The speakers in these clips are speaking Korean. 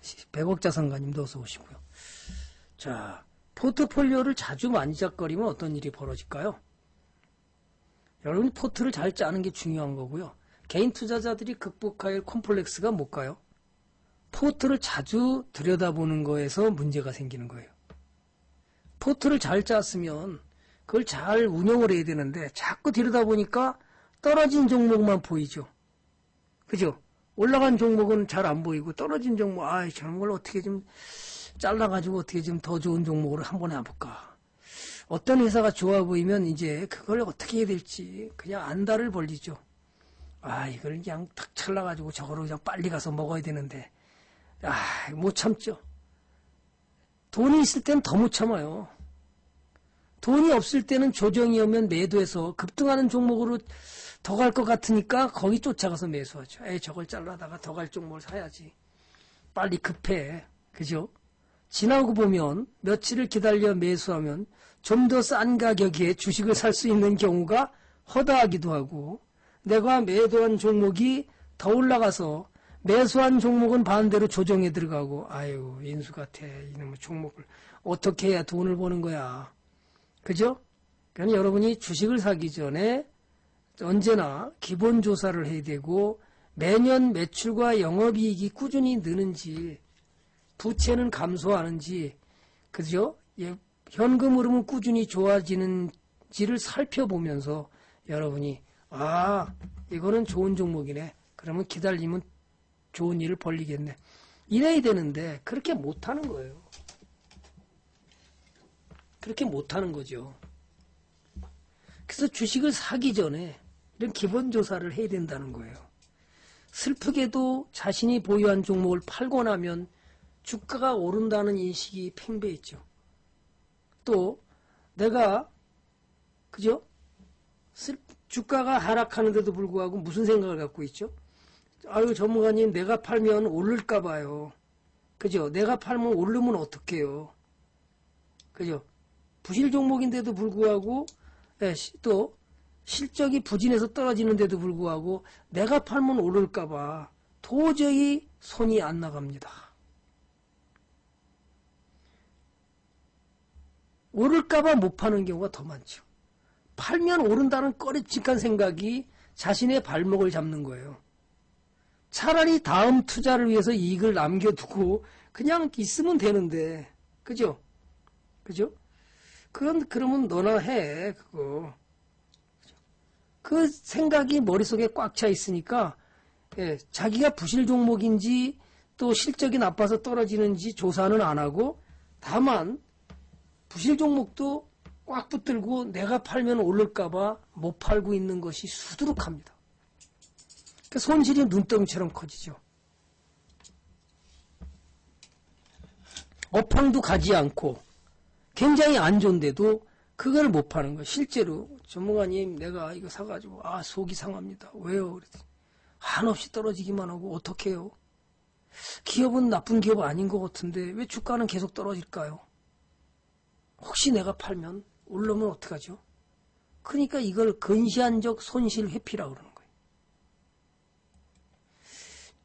100억 자산가님도 어서 오시고요. 자, 포트폴리오를 자주 만지작거리면 어떤 일이 벌어질까요? 여러분이 포트를 잘 짜는 게 중요한 거고요. 개인 투자자들이 극복해야 할 콤플렉스가 뭘까요? 포트를 자주 들여다보는 거에서 문제가 생기는 거예요. 포트를 잘 짰으면 그걸 잘 운영을 해야 되는데 자꾸 들여다보니까 떨어진 종목만 보이죠. 그죠? 올라간 종목은 잘 안 보이고 떨어진 종목, 아, 저런 걸 어떻게 좀 잘라가지고 어떻게 좀 더 좋은 종목으로 한번 해볼까. 어떤 회사가 좋아 보이면 이제 그걸 어떻게 해야 될지 그냥 안달을 벌리죠. 아, 이걸 그냥 탁 잘라가지고 저거를 그냥 빨리 가서 먹어야 되는데, 아, 못 참죠. 돈이 있을 땐 더 못 참아요. 돈이 없을 때는 조정이 오면 매도해서 급등하는 종목으로 더 갈 것 같으니까 거기 쫓아가서 매수하죠. 에 저걸 잘라다가 더 갈 종목을 사야지. 빨리 급해. 그죠? 지나고 보면 며칠을 기다려 매수하면 좀 더 싼 가격에 주식을 살 수 있는 경우가 허다하기도 하고 내가 매도한 종목이 더 올라가서 매수한 종목은 반대로 조정에 들어가고 아유 인수 같아 이놈의 종목을 어떻게 해야 돈을 버는 거야 그죠? 그러니 여러분이 주식을 사기 전에 언제나 기본 조사를 해야 되고 매년 매출과 영업이익이 꾸준히 느는지 부채는 감소하는지 그죠? 예, 현금 흐름은 꾸준히 좋아지는지를 살펴보면서 여러분이 아 이거는 좋은 종목이네. 그러면 기다리면 좋은 일을 벌리겠네. 이래야 되는데 그렇게 못하는 거예요. 그렇게 못하는 거죠. 그래서 주식을 사기 전에 이런 기본 조사를 해야 된다는 거예요 슬프게도 자신이 보유한 종목을 팔고 나면 주가가 오른다는 인식이 팽배했죠. 또 내가 그죠? 주가가 하락하는데도 불구하고 무슨 생각을 갖고 있죠? 아유 전문가님 내가 팔면 오를까 봐요. 그죠? 내가 팔면 오르면 어떡해요? 그죠? 부실 종목인데도 불구하고 예, 또 실적이 부진해서 떨어지는데도 불구하고 내가 팔면 오를까 봐 도저히 손이 안 나갑니다. 오를까봐 못 파는 경우가 더 많죠. 팔면 오른다는 꺼리직한 생각이 자신의 발목을 잡는 거예요. 차라리 다음 투자를 위해서 이익을 남겨두고 그냥 있으면 되는데, 그죠? 그죠? 그건 그러면 너나 해, 그거. 그 생각이 머릿속에 꽉 차 있으니까, 예, 자기가 부실 종목인지 또 실적이 나빠서 떨어지는지 조사는 안 하고, 다만 부실 종목도 꽉 붙들고 내가 팔면 오를까봐 못 팔고 있는 것이 수두룩합니다. 그 손실이 눈덩이처럼 커지죠. 업황도 가지 않고 굉장히 안 좋은데도 그걸 못 파는 거예요. 실제로 전문가님 내가 이거 사가지고 아 속이 상합니다. 왜요? 그랬더니 한없이 떨어지기만 하고 어떻게 해요? 기업은 나쁜 기업 아닌 것 같은데 왜 주가는 계속 떨어질까요? 혹시 내가 팔면 올르면 어떡하죠? 그러니까 이걸 근시안적 손실 회피라고 그러는 거예요.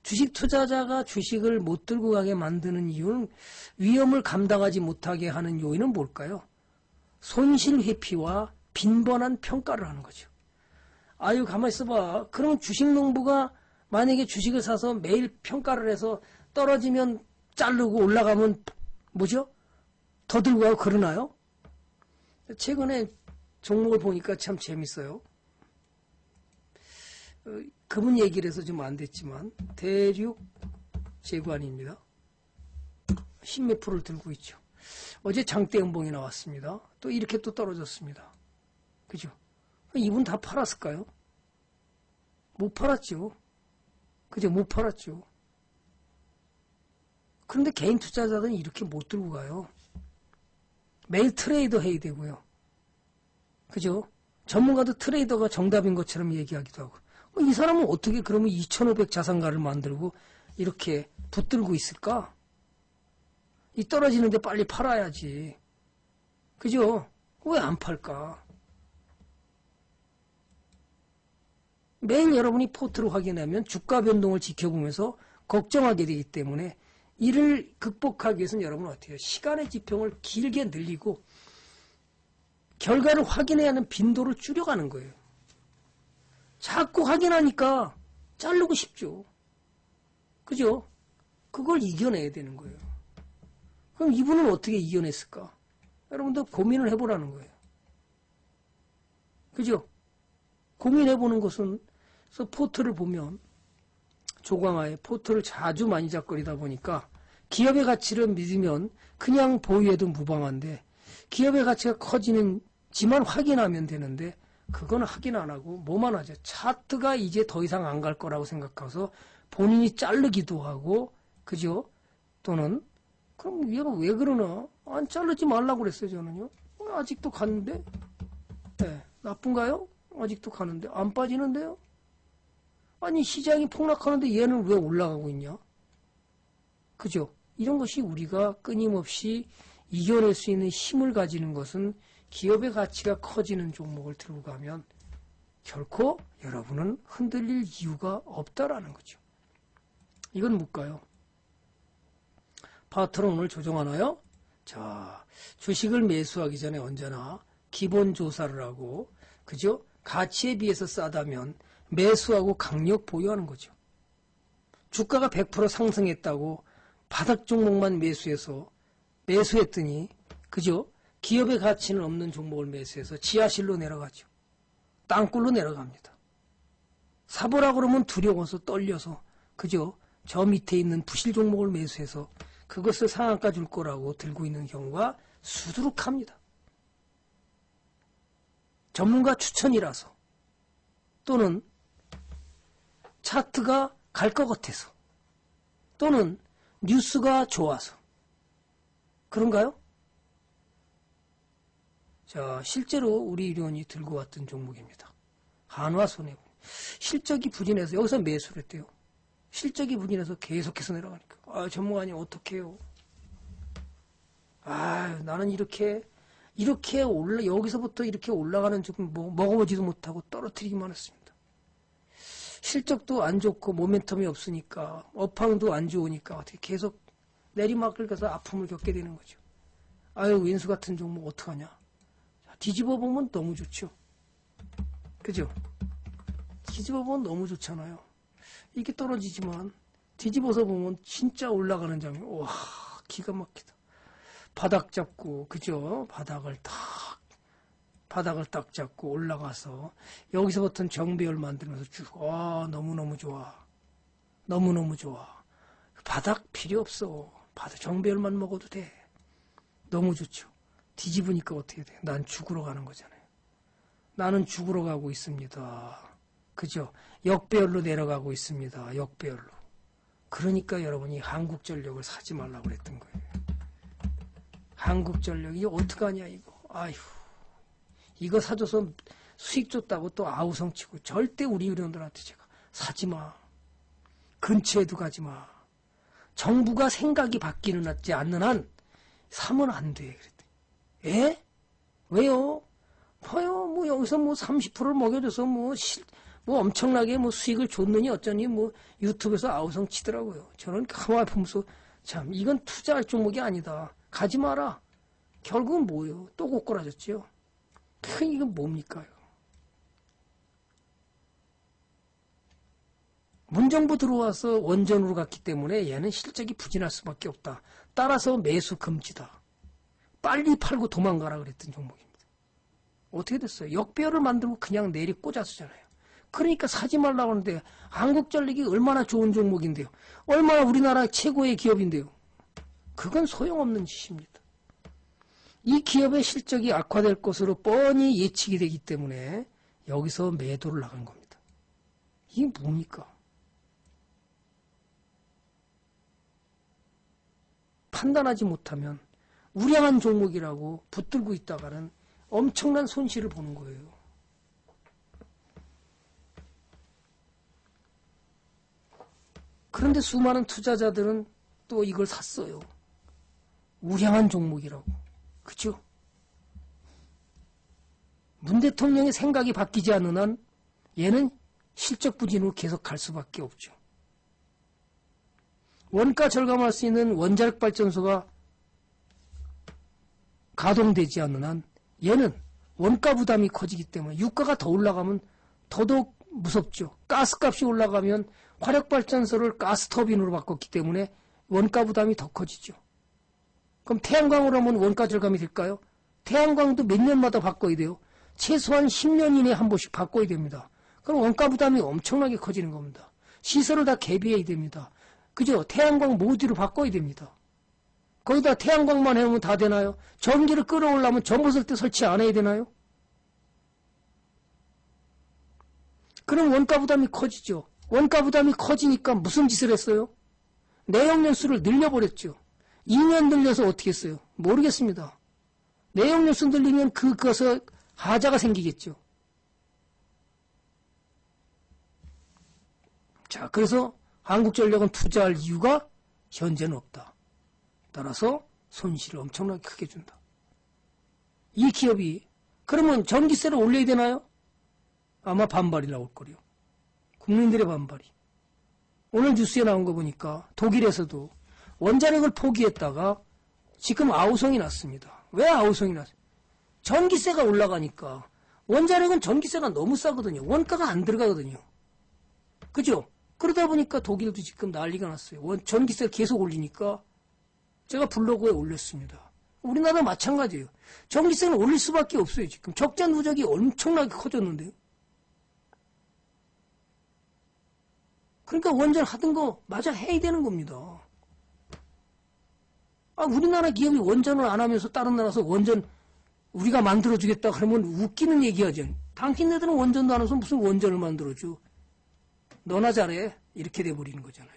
주식 투자자가 주식을 못 들고 가게 만드는 이유는 위험을 감당하지 못하게 하는 요인은 뭘까요? 손실 회피와 빈번한 평가를 하는 거죠. 아유, 가만히 있어봐. 그러면 주식농부가 만약에 주식을 사서 매일 평가를 해서 떨어지면 자르고 올라가면 뭐죠? 더 들고 가고 그러나요? 최근에 종목을 보니까 참 재밌어요. 어, 그분 얘기를 해서 좀 안 됐지만 대륙 재관입니다. 10몇 프로를 들고 있죠. 어제 장대 연봉이 나왔습니다. 또 이렇게 또 떨어졌습니다. 그죠? 이분 다 팔았을까요? 못 팔았죠. 그죠? 못 팔았죠. 그런데 개인 투자자들은 이렇게 못 들고 가요. 매일 트레이더 해야 되고요. 그죠? 전문가도 트레이더가 정답인 것처럼 얘기하기도 하고. 어, 이 사람은 어떻게 그러면 2,500 자산가를 만들고 이렇게 붙들고 있을까? 이 떨어지는데 빨리 팔아야지. 그죠? 왜 안 팔까? 매일 여러분이 포트를 확인하면 주가 변동을 지켜보면서 걱정하게 되기 때문에 이를 극복하기 위해서는 여러분 해요? 시간의 지평을 길게 늘리고 결과를 확인해야 하는 빈도를 줄여가는 거예요. 자꾸 확인하니까 자르고 싶죠. 그죠? 그걸 이겨내야 되는 거예요. 그럼 이분은 어떻게 이겨냈을까? 여러분도 고민을 해보라는 거예요. 그죠? 고민해보는 것은, 포트를 보면, 조광아의 포트를 자주 많이 작거리다 보니까 기업의 가치를 믿으면 그냥 보유해도 무방한데 기업의 가치가 커지는 지만 확인하면 되는데 그거는 확인 안 하고 뭐만 하죠. 차트가 이제 더 이상 안 갈 거라고 생각해서 본인이 자르기도 하고 그죠? 또는 그럼 얘가 왜 그러나? 안 자르지 말라고 그랬어요 저는요. 어, 아직도 갔는데 네, 나쁜가요? 아직도 가는데 안 빠지는데요? 아니 시장이 폭락하는데 얘는 왜 올라가고 있냐? 그죠? 이런 것이 우리가 끊임없이 이겨낼 수 있는 힘을 가지는 것은 기업의 가치가 커지는 종목을 들고 가면 결코 여러분은 흔들릴 이유가 없다라는 거죠. 이건 뭘까요? 파트를 오늘 조정하나요? 자, 주식을 매수하기 전에 언제나 기본 조사를 하고, 그죠? 가치에 비해서 싸다면 매수하고 강력 보유하는 거죠. 주가가 100% 상승했다고 바닥 종목만 매수해서 매수했더니 그죠? 기업의 가치는 없는 종목을 매수해서 지하실로 내려가죠. 땅굴로 내려갑니다. 사보라 그러면 두려워서 떨려서 그죠? 저 밑에 있는 부실 종목을 매수해서 그것을 상한가 줄 거라고 들고 있는 경우가 수두룩합니다. 전문가 추천이라서 또는 차트가 갈 것 같아서 또는 뉴스가 좋아서 그런가요? 자, 실제로 우리 의료원이 들고 왔던 종목입니다. 한화 손해보 실적이 부진해서 여기서 매수를 했대요. 실적이 부진해서 계속해서 내려가니까 아, 전문가님 어떡해요? 아, 나는 이렇게 이렇게 올라 여기서부터 이렇게 올라가는 조금 뭐 먹어보지도 못하고 떨어뜨리기만 했습니다. 실적도 안 좋고 모멘텀이 없으니까 업황도 안 좋으니까 어떻게 계속 내리막을 가서 아픔을 겪게 되는 거죠. 아유 윈수 같은 종목 어떡하냐. 뒤집어 보면 너무 좋죠. 그죠? 뒤집어 보면 너무 좋잖아요. 이게 떨어지지만 뒤집어서 보면 진짜 올라가는 장면. 와 기가 막히다. 바닥 잡고 그죠? 바닥을 딱 바닥을 딱 잡고 올라가서 여기서부터는 정배열 만들면서 쭉 아, 너무너무 좋아. 너무너무 좋아. 바닥 필요 없어. 바닥 정배열만 먹어도 돼. 너무 좋죠. 뒤집으니까 어떻게 돼? 난 죽으러 가는 거잖아요. 나는 죽으러 가고 있습니다. 그죠? 역배열로 내려가고 있습니다. 역배열로. 그러니까 여러분이 한국전력을 사지 말라고 그랬던 거예요. 한국전력이 어떡하냐 이거. 아휴. 이거 사줘서 수익 줬다고 또 아우성 치고 절대 우리 의료원들한테 제가 사지 마. 근처에도 가지 마. 정부가 생각이 바뀌는 하지 않는 한 사면 안 돼. 그랬더니. 에? 왜요? 뭐요? 뭐 여기서 뭐 30%를 먹여줘서 뭐, 실, 뭐 엄청나게 뭐 수익을 줬느니 어쩌니 뭐 유튜브에서 아우성 치더라고요. 저는 가만히 보면서 참 이건 투자할 종목이 아니다. 가지 마라. 결국은 뭐예요? 또 고꾸라졌지요. 이건 뭡니까? 문정부 들어와서 원전으로 갔기 때문에 얘는 실적이 부진할 수밖에 없다. 따라서 매수 금지다. 빨리 팔고 도망가라 그랬던 종목입니다. 어떻게 됐어요? 역배열을 만들고 그냥 내리 꽂아쓰잖아요. 그러니까 사지 말라고 하는데 한국전력이 얼마나 좋은 종목인데요. 얼마나 우리나라 최고의 기업인데요. 그건 소용없는 짓입니다. 이 기업의 실적이 악화될 것으로 뻔히 예측이 되기 때문에 여기서 매도를 나간 겁니다. 이게 뭡니까? 판단하지 못하면 우량한 종목이라고 붙들고 있다가는 엄청난 손실을 보는 거예요. 그런데 수많은 투자자들은 또 이걸 샀어요. 우량한 종목이라고. 그죠? 문 대통령의 생각이 바뀌지 않는 한 얘는 실적 부진으로 계속 갈 수밖에 없죠. 원가 절감할 수 있는 원자력 발전소가 가동되지 않는 한 얘는 원가 부담이 커지기 때문에 유가가 더 올라가면 더더욱 무섭죠. 가스값이 올라가면 화력발전소를 가스터빈으로 바꿨기 때문에 원가 부담이 더 커지죠. 그럼 태양광으로 하면 원가 절감이 될까요? 태양광도 몇 년마다 바꿔야 돼요. 최소한 10년 이내에 한 번씩 바꿔야 됩니다. 그럼 원가 부담이 엄청나게 커지는 겁니다. 시설을 다 개비해야 됩니다. 그죠? 태양광 모듈로 바꿔야 됩니다. 거기다 태양광만 해오면 다 되나요? 전기를 끌어올라면 전봇을 때 설치 안 해야 되나요? 그럼 원가 부담이 커지죠. 원가 부담이 커지니까 무슨 짓을 했어요? 내용연수를 늘려버렸죠. 2년 늘려서 어떻게 했어요? 모르겠습니다. 내용연수 늘리면 그것에 하자가 생기겠죠. 자, 그래서 한국전력은 투자할 이유가 현재는 없다. 따라서 손실을 엄청나게 크게 준다. 이 기업이 그러면 전기세를 올려야 되나요? 아마 반발이 나올 거요. 국민들의 반발이. 오늘 뉴스에 나온 거 보니까 독일에서도 원자력을 포기했다가 지금 아우성이 났습니다. 왜 아우성이 났어요? 전기세가 올라가니까 원자력은 전기세가 너무 싸거든요. 원가가 안 들어가거든요. 그죠? 그러다 보니까 독일도 지금 난리가 났어요. 원, 전기세를 계속 올리니까 제가 블로그에 올렸습니다. 우리나라 마찬가지예요. 전기세는 올릴 수밖에 없어요. 지금 적자 누적이 엄청나게 커졌는데요. 그러니까 원전 하던 거 마저 해야 되는 겁니다. 아, 우리나라 기업이 원전을 안 하면서 다른 나라에서 원전 우리가 만들어주겠다 그러면 웃기는 얘기하죠. 당신네들은 원전도 안 해서 무슨 원전을 만들어줘. 너나 잘해. 이렇게 돼버리는 거잖아요.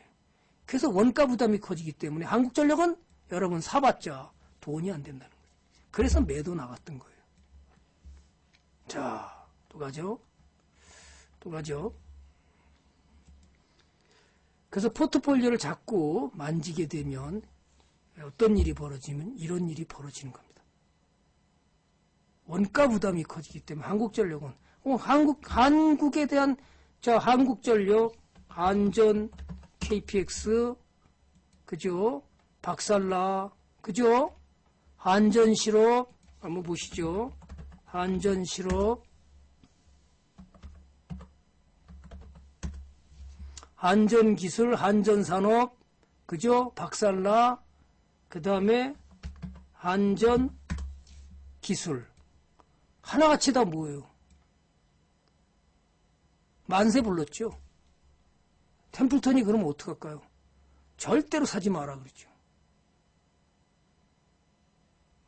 그래서 원가 부담이 커지기 때문에 한국전력은 여러분 사봤자 돈이 안 된다는 거예요. 그래서 매도 나갔던 거예요. 자, 또 가죠. 또 가죠. 그래서 포트폴리오를 자꾸 만지게 되면 어떤 일이 벌어지면 이런 일이 벌어지는 겁니다. 원가 부담이 커지기 때문에 한국전력은 어, 한국 한국에 대한 저 한국전력 안전 KPX 그죠? 박살나 그죠? 한전실업 한번 보시죠. 한전실업 한전기술, 한전산업, 그죠? 박살나, 그 다음에 한전기술. 하나같이 다 뭐예요? 만세 불렀죠? 템플턴이 그러면 어떡할까요? 절대로 사지 마라 그러죠.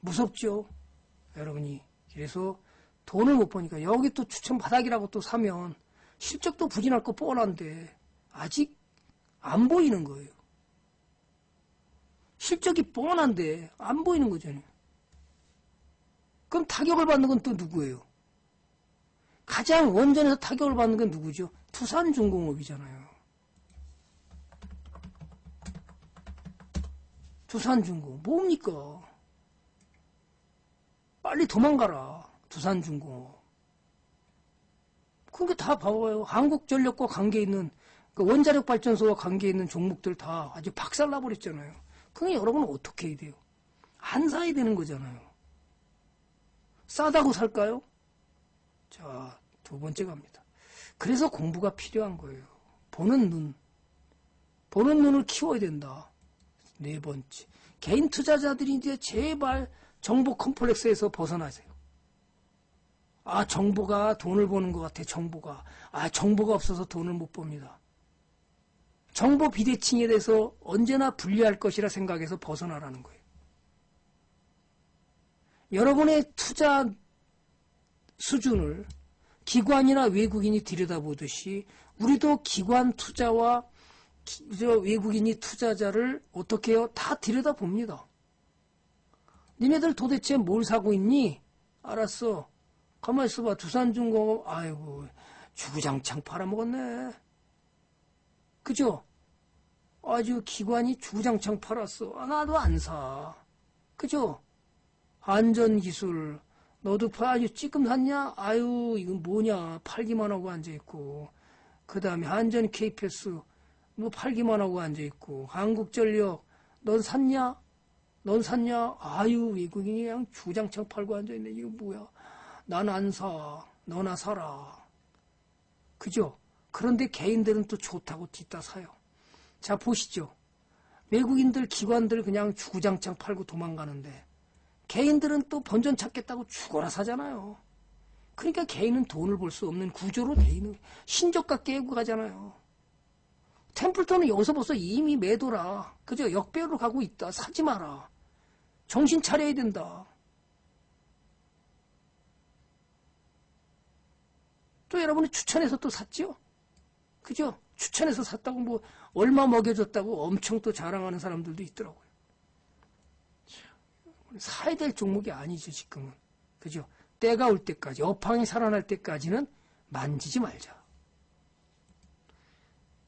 무섭죠? 여러분이. 그래서 돈을 못 버니까 여기 또 추천 바닥이라고 또 사면 실적도 부진할 거 뻔한데 아직 안 보이는 거예요. 실적이 뻔한데 안 보이는 거잖아요. 그럼 타격을 받는 건 또 누구예요? 가장 원전에서 타격을 받는 건 누구죠? 투산중공업이잖아요. 투산중공업 뭡니까? 빨리 도망가라. 두산중공업. 그게 다 봐봐요. 한국전력과 관계 있는 그 원자력 발전소와 관계 있는 종목들 다 아주 박살나 버렸잖아요. 그게 여러분은 어떻게 해야 돼요? 안 사야 되는 거잖아요. 싸다고 살까요? 자, 두 번째 갑니다. 그래서 공부가 필요한 거예요. 보는 눈. 보는 눈을 키워야 된다. 네 번째. 개인 투자자들이 이제 제발 정보 컴플렉스에서 벗어나세요. 아, 정보가 돈을 버는 것 같아, 정보가. 아, 정보가 없어서 돈을 못 봅니다. 정보 비대칭에 대해서 언제나 분리할 것이라 생각해서 벗어나라는 거예요. 여러분의 투자 수준을 기관이나 외국인이 들여다보듯이 우리도 기관 투자와 외국인이 투자자를 어떻게 해요? 다 들여다봅니다. 니네들 도대체 뭘 사고 있니? 알았어. 가만 있어봐. 두산중공업, 아이고, 주구장창 팔아먹었네. 그죠? 아주 기관이 주구장창 팔았어. 아, 나도 안 사. 그죠? 안전기술, 너도 아주 찌끔 샀냐? 아유, 이건 뭐냐. 팔기만 하고 앉아있고. 그 다음에 안전 KPS, 뭐 팔기만 하고 앉아있고, 한국전력, 넌 샀냐? 넌 샀냐? 아유, 외국인이 그냥 주장창 팔고 앉아있네. 이거 뭐야? 난 안 사. 너나 사라. 그죠? 그런데 개인들은 또 좋다고 뒤따 사요. 자, 보시죠. 외국인들, 기관들 그냥 주구장창 팔고 도망가는데, 개인들은 또 본전 찾겠다고 죽어라 사잖아요. 그러니까 개인은 돈을 벌 수 없는 구조로 돼 있는 신저가 깨고 가잖아요. 템플턴은 여기서 벌써 이미 매도라. 그죠? 역배우로 가고 있다. 사지 마라. 정신 차려야 된다. 또 여러분이 추천해서 또 샀죠? 그죠? 추천해서 샀다고 뭐 얼마 먹여줬다고 엄청 또 자랑하는 사람들도 있더라고요. 사야 될 종목이 아니죠, 지금은. 그죠? 때가 올 때까지, 업황이 살아날 때까지는 만지지 말자.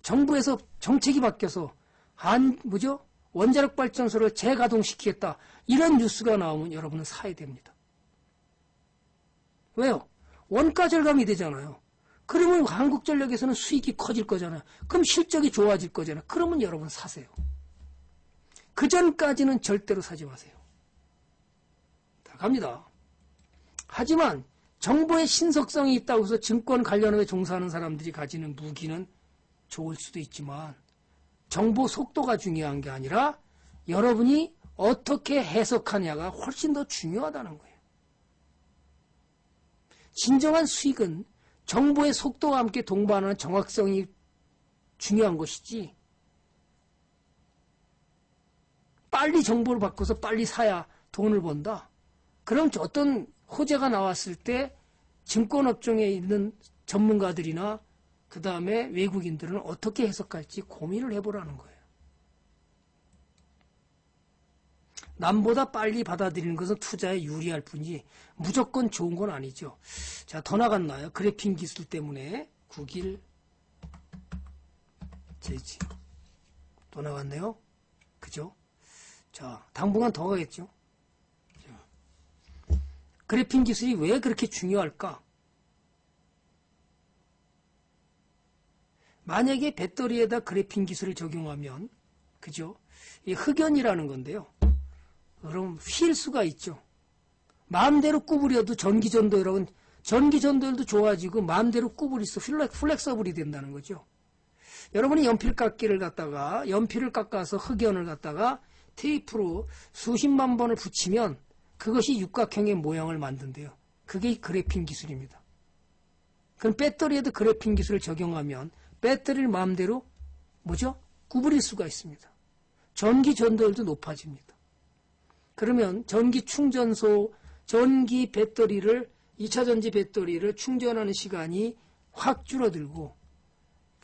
정부에서 정책이 바뀌어서 한 뭐죠? 원자력 발전소를 재가동시키겠다. 이런 뉴스가 나오면 여러분은 사야 됩니다. 왜요? 원가 절감이 되잖아요. 그러면 한국전력에서는 수익이 커질 거잖아요. 그럼 실적이 좋아질 거잖아요. 그러면 여러분 사세요. 그 전까지는 절대로 사지 마세요. 다 갑니다. 하지만 정보의 신속성이 있다고 해서 증권 관련업에 종사하는 사람들이 가지는 무기는 좋을 수도 있지만 정보 속도가 중요한 게 아니라 여러분이 어떻게 해석하냐가 훨씬 더 중요하다는 거예요. 진정한 수익은 정보의 속도와 함께 동반하는 정확성이 중요한 것이지 빨리 정보를 바꿔서 빨리 사야 돈을 번다. 그럼 어떤 호재가 나왔을 때 증권업종에 있는 전문가들이나 그 다음에 외국인들은 어떻게 해석할지 고민을 해보라는 거예요. 남보다 빨리 받아들이는 것은 투자에 유리할 뿐이지 무조건 좋은 건 아니죠. 자, 더 나갔나요? 그래핑 기술 때문에 9길 제지. 더 나갔네요. 그죠? 자, 당분간 더 가겠죠. 자, 그래핑 기술이 왜 그렇게 중요할까? 만약에 배터리에다 그래핀 기술을 적용하면 그죠? 이 흑연이라는 건데요. 그럼 휠 수가 있죠. 마음대로 구부려도 전기전도 여러분 전기전도율도 좋아지고 마음대로 구부리서 플렉서블이 된다는 거죠. 여러분이 연필 깎기를 갖다가 연필을 깎아서 흑연을 갖다가 테이프로 수십만 번을 붙이면 그것이 육각형의 모양을 만든대요. 그게 그래핀 기술입니다. 그럼 배터리에도 그래핀 기술을 적용하면 배터리를 마음대로 뭐죠? 구부릴 수가 있습니다. 전기 전도율도 높아집니다. 그러면 전기 충전소, 전기 배터리를 2차 전지 배터리를 충전하는 시간이 확 줄어들고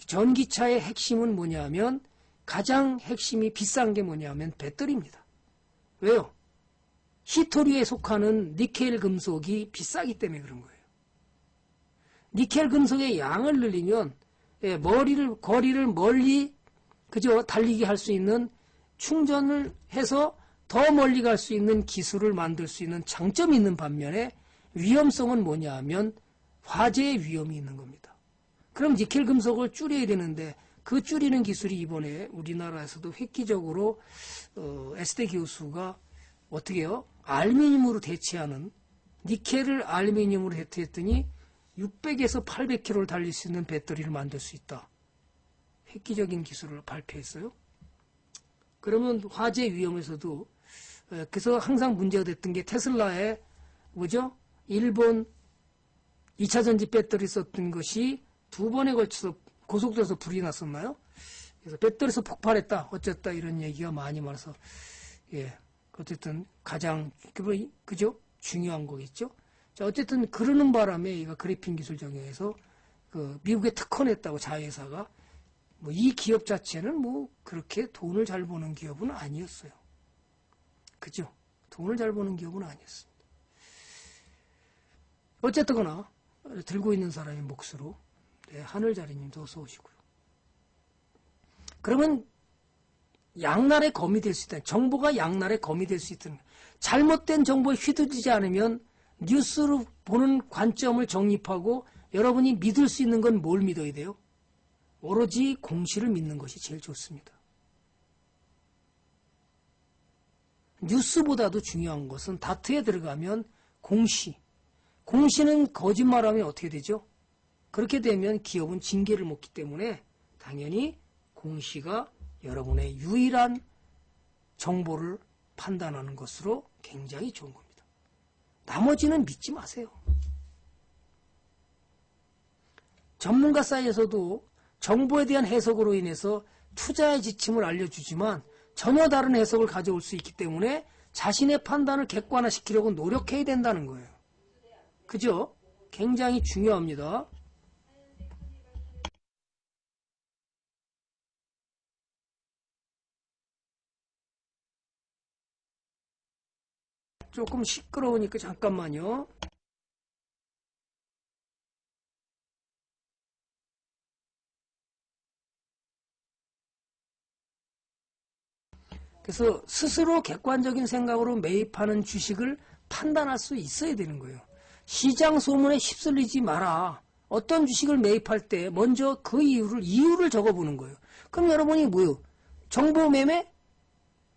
전기차의 핵심은 뭐냐면 가장 핵심이 비싼 게 뭐냐면 배터리입니다. 왜요? 히토리에 속하는 니켈 금속이 비싸기 때문에 그런 거예요. 니켈 금속의 양을 늘리면 예, 머리를 거리를 멀리 그저 달리게 할 수 있는 충전을 해서 더 멀리 갈 수 있는 기술을 만들 수 있는 장점이 있는 반면에 위험성은 뭐냐 하면 화재의 위험이 있는 겁니다. 그럼 니켈 금속을 줄여야 되는데 그 줄이는 기술이 이번에 우리나라에서도 획기적으로 어, 에스테 교수가 어떻게 해요? 알루미늄으로 대체하는 니켈을 알루미늄으로 대체했더니 600에서 800km를 달릴 수 있는 배터리를 만들 수 있다. 획기적인 기술을 발표했어요. 그러면 화재 위험에서도 그래서 항상 문제가 됐던 게 테슬라의 뭐죠? 일본 2차 전지 배터리 썼던 것이 두 번에 걸쳐서 고속도로에서 불이 났었나요? 그래서 배터리에서 폭발했다, 어쨌다 이런 얘기가 많이 많아서 예, 어쨌든 가장 그죠? 중요한 거겠죠. 자, 어쨌든 그러는 바람에 이가 그래핀 기술 적용해서 그 미국에 특허냈다고 자회사가 뭐 이 기업 자체는 뭐 그렇게 돈을 잘 버는 기업은 아니었어요. 그죠? 돈을 잘 버는 기업은 아니었습니다. 어쨌든거나 들고 있는 사람의 몫으로 네, 하늘자리님도 어서 오시고요. 그러면 양날의 검이 될 수 있다. 정보가 양날의 검이 될 수 있다는 잘못된 정보에 휘둘리지 않으면 뉴스로 보는 관점을 정립하고 여러분이 믿을 수 있는 건 뭘 믿어야 돼요? 오로지 공시를 믿는 것이 제일 좋습니다. 뉴스보다도 중요한 것은 다트에 들어가면 공시. 공시는 거짓말하면 어떻게 되죠? 그렇게 되면 기업은 징계를 먹기 때문에 당연히 공시가 여러분의 유일한 정보를 판단하는 것으로 굉장히 좋은 겁니다. 나머지는 믿지 마세요. 전문가 사이에서도 정보에 대한 해석으로 인해서 투자의 지침을 알려주지만 전혀 다른 해석을 가져올 수 있기 때문에 자신의 판단을 객관화시키려고 노력해야 된다는 거예요. 그죠? 굉장히 중요합니다. 조금 시끄러우니까 잠깐만요. 그래서 스스로 객관적인 생각으로 매입하는 주식을 판단할 수 있어야 되는 거예요. 시장 소문에 휩쓸리지 마라. 어떤 주식을 매입할 때 먼저 그 이유를 이유를 적어보는 거예요. 그럼 여러분이 뭐요? 정보 매매?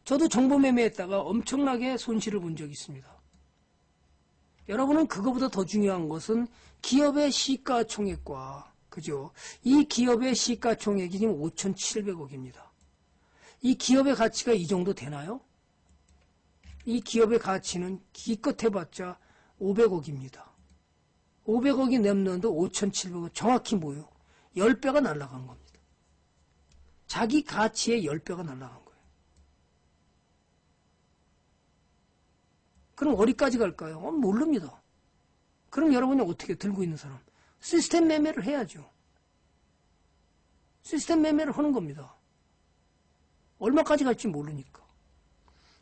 저도 정보 매매했다가 엄청나게 손실을 본 적이 있습니다. 여러분은 그거보다 더 중요한 것은 기업의 시가총액과 그죠? 이 기업의 시가총액이 지금 5,700억입니다. 이 기업의 가치가 이 정도 되나요? 이 기업의 가치는 기껏 해봤자 500억입니다. 500억이 넘는도 5,700억 정확히 뭐요? 10배가 날라간 겁니다. 자기 가치의 10배가 날라간 거예요. 그럼 어디까지 갈까요? 어, 모릅니다. 그럼 여러분이 어떻게 들고 있는 사람? 시스템 매매를 해야죠. 시스템 매매를 하는 겁니다. 얼마까지 갈지 모르니까.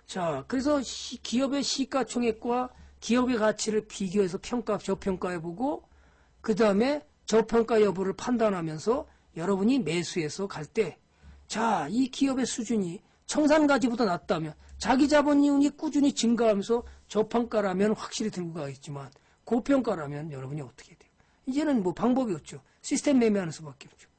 자, 그래서 시, 기업의 시가총액과 기업의 가치를 비교해서 평가, 저평가해보고, 그 다음에 저평가 여부를 판단하면서 여러분이 매수해서 갈 때, 자, 이 기업의 수준이 청산가지보다 낮다면, 자기 자본이익이 꾸준히 증가하면서 저평가라면 확실히 들고 가겠지만, 고평가라면 여러분이 어떻게 돼요? 이제는 뭐 방법이 없죠. 시스템 매매하는 수밖에 없죠.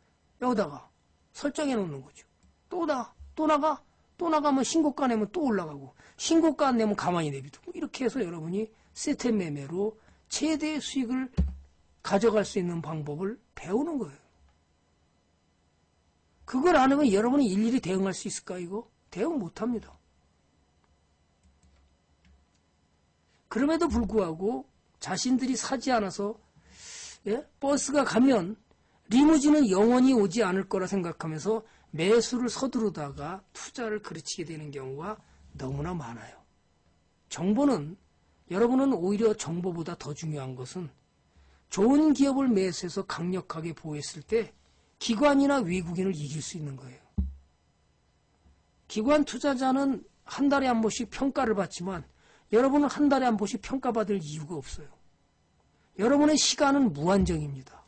여기다가 설정해 놓는 거죠. 또 나, 또 나가 또 나가면 신고가 내면 또 올라가고 신고가 안 내면 가만히 내비두고 이렇게 해서 여러분이 시스템 매매로 최대의 수익을 가져갈 수 있는 방법을 배우는 거예요. 그걸 안 하면 여러분이 일일이 대응할 수 있을까 이거? 대응 못합니다. 그럼에도 불구하고 자신들이 사지 않아서 예? 버스가 가면 리무진은 영원히 오지 않을 거라 생각하면서 매수를 서두르다가 투자를 그르치게 되는 경우가 너무나 많아요. 정보는 여러분은 오히려 정보보다 더 중요한 것은 좋은 기업을 매수해서 강력하게 보호했을 때 기관이나 외국인을 이길 수 있는 거예요. 기관 투자자는 한 달에 한 번씩 평가를 받지만 여러분은 한 달에 한 번씩 평가받을 이유가 없어요. 여러분의 시간은 무한정입니다.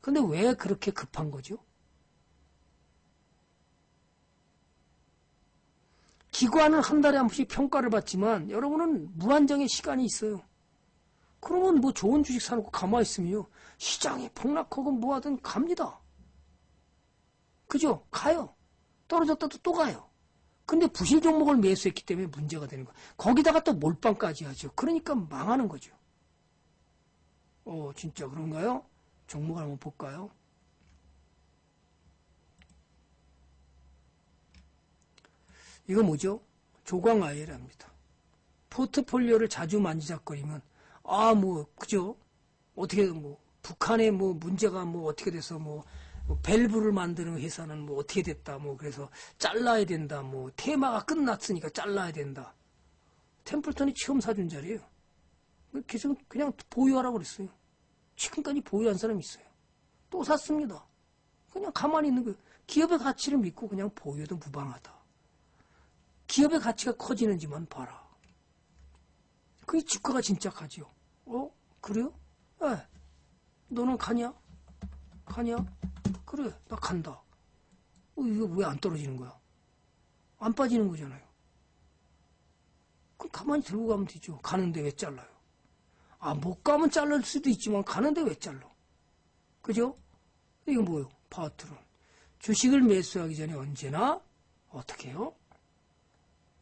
근데 왜 그렇게 급한 거죠? 기관은 한 달에 한 번씩 평가를 받지만 여러분은 무한정의 시간이 있어요. 그러면 뭐 좋은 주식 사놓고 가만히 있으면요. 시장이 폭락하고 뭐하든 갑니다. 그죠? 가요. 떨어졌다도 또 가요. 근데 부실 종목을 매수했기 때문에 문제가 되는 거예요. 거기다가 또 몰빵까지 하죠. 그러니까 망하는 거죠. 어, 진짜 그런가요? 종목을 한번 볼까요? 이거 뭐죠? 조광 아이랍니다. 포트폴리오를 자주 만지작거리면 아 뭐 그죠? 어떻게 뭐 북한에 뭐 문제가 뭐 어떻게 돼서 뭐, 뭐 밸브를 만드는 회사는 뭐 어떻게 됐다 뭐 그래서 잘라야 된다 뭐 테마가 끝났으니까 잘라야 된다. 템플턴이 처음 사준 자리예요. 계속 그냥 보유하라고 그랬어요. 지금까지 보유한 사람이 있어요. 또 샀습니다. 그냥 가만히 있는 거예요. 기업의 가치를 믿고 그냥 보유해도 무방하다. 기업의 가치가 커지는지만 봐라. 그게 주가가 진짜 가지요. 어? 그래요? 예. 너는 가냐? 가냐? 그래, 나 간다. 어, 이거 왜 안 떨어지는 거야? 안 빠지는 거잖아요. 그럼 가만히 들고 가면 되죠. 가는데 왜 잘라요? 아, 못 가면 잘릴 수도 있지만 가는데 왜 잘라? 그죠? 이거 뭐예요? 파워트론. 주식을 매수하기 전에 언제나 어떻게 해요?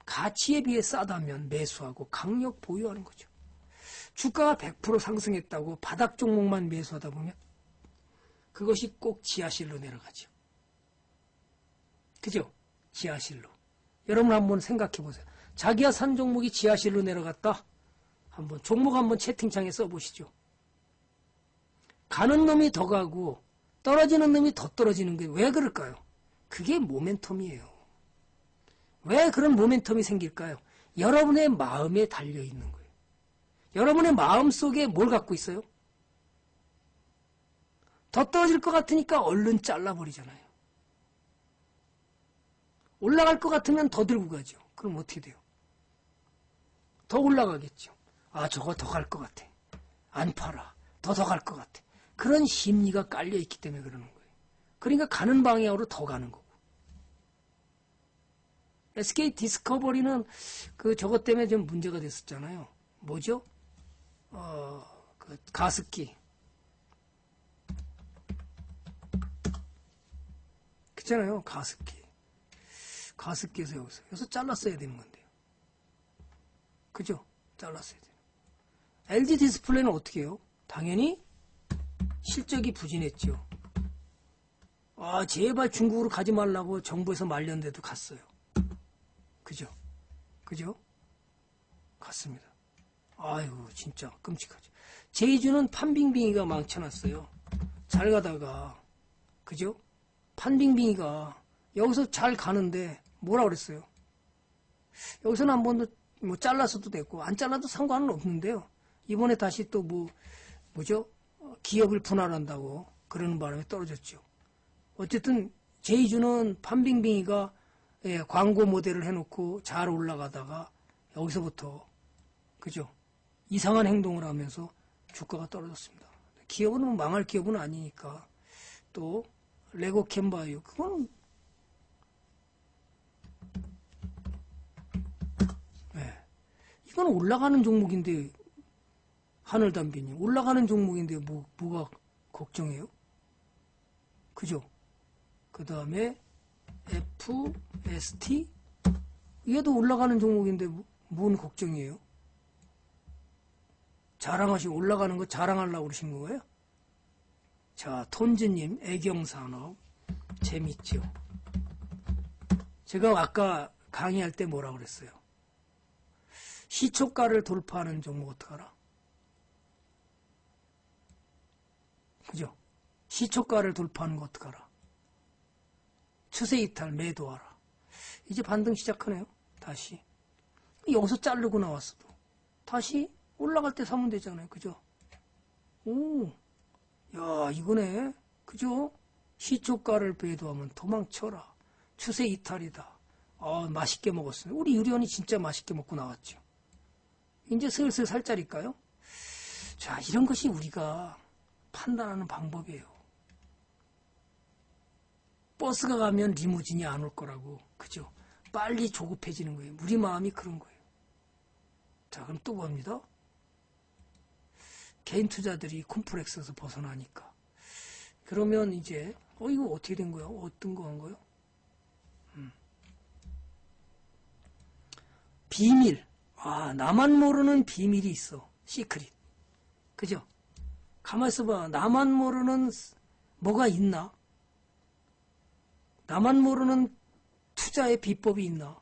가치에 비해 싸다면 매수하고 강력 보유하는 거죠. 주가가 100% 상승했다고 바닥 종목만 매수하다 보면 그것이 꼭 지하실로 내려가죠. 그죠? 지하실로. 여러분 한번 생각해 보세요. 자기가 산 종목이 지하실로 내려갔다? 한번 종목 한번 채팅창에 써보시죠. 가는 놈이 더 가고 떨어지는 놈이 더 떨어지는 게 왜 그럴까요? 그게 모멘텀이에요. 왜 그런 모멘텀이 생길까요? 여러분의 마음에 달려 있는 거예요. 여러분의 마음 속에 뭘 갖고 있어요? 더 떨어질 것 같으니까 얼른 잘라버리잖아요. 올라갈 것 같으면 더 들고 가죠. 그럼 어떻게 돼요? 더 올라가겠죠. 아, 저거 더 갈 것 같아. 안 팔아. 더 더 갈 것 같아. 그런 심리가 깔려 있기 때문에 그러는 거예요. 그러니까 가는 방향으로 더 가는 거고. SK 디스커버리는 그 저것 때문에 좀 문제가 됐었잖아요. 뭐죠? 어, 그 가습기. 그잖아요. 가습기. 가습기에서 여기서. 여기서 잘랐어야 되는 건데요. 그죠? 잘랐어야 돼요. LG 디스플레이는 어떻게 해요? 당연히 실적이 부진했죠. 아, 제발 중국으로 가지 말라고 정부에서 말렸는데도 갔어요. 그죠? 그죠? 갔습니다. 아유, 진짜 끔찍하죠. 제이주는 판빙빙이가 망쳐놨어요. 잘 가다가, 그죠? 판빙빙이가 여기서 잘 가는데 뭐라 그랬어요? 여기서는 한 번도 뭐 잘라서도 됐고 안 잘라도 상관은 없는데요. 이번에 다시 또 뭐 뭐죠? 어, 기업을 분할한다고 그러는 바람에 떨어졌죠. 어쨌든 제이주는 판빙빙이가 예, 광고 모델을 해놓고 잘 올라가다가 여기서부터 그죠? 이상한 행동을 하면서 주가가 떨어졌습니다. 기업은 뭐 망할 기업은 아니니까 또 레고 캔바이오 그건 네. 이건 올라가는 종목인데 하늘담비님 올라가는 종목인데 뭐 뭐가 걱정해요? 그죠? 그 다음에 FST 얘도 올라가는 종목인데 뭐- 뭔 걱정이에요? 자랑하시 올라가는 거 자랑하려고 그러신 거예요? 자, 톤즈님, 애경산업. 재밌죠? 제가 아까 강의할 때 뭐라 그랬어요? 시초가를 돌파하는 종목 어떡하라? 그죠? 시초가를 돌파하는 거 어떡하라? 추세 이탈 매도하라. 이제 반등 시작하네요. 다시. 여기서 자르고 나왔어도. 다시 올라갈 때 사면 되잖아요. 그죠? 오. 야, 이거네. 그죠? 시초가를 배도하면 도망쳐라. 추세 이탈이다. 아, 맛있게 먹었어요. 우리 유리원이 진짜 맛있게 먹고 나왔죠. 이제 슬슬 살 자리일까요? 자, 이런 것이 우리가 판단하는 방법이에요. 버스가 가면 리무진이 안 올 거라고. 그죠? 빨리 조급해지는 거예요. 우리 마음이 그런 거예요. 자, 그럼 또 봅니다. 개인 투자들이 콤플렉스에서 벗어나니까. 그러면 이제, 어, 이거 어떻게 된 거야? 어떤 거 한 거요? 음. 비밀. 아, 나만 모르는 비밀이 있어. 시크릿. 그죠? 가만있어 봐. 나만 모르는 뭐가 있나? 나만 모르는 투자의 비법이 있나?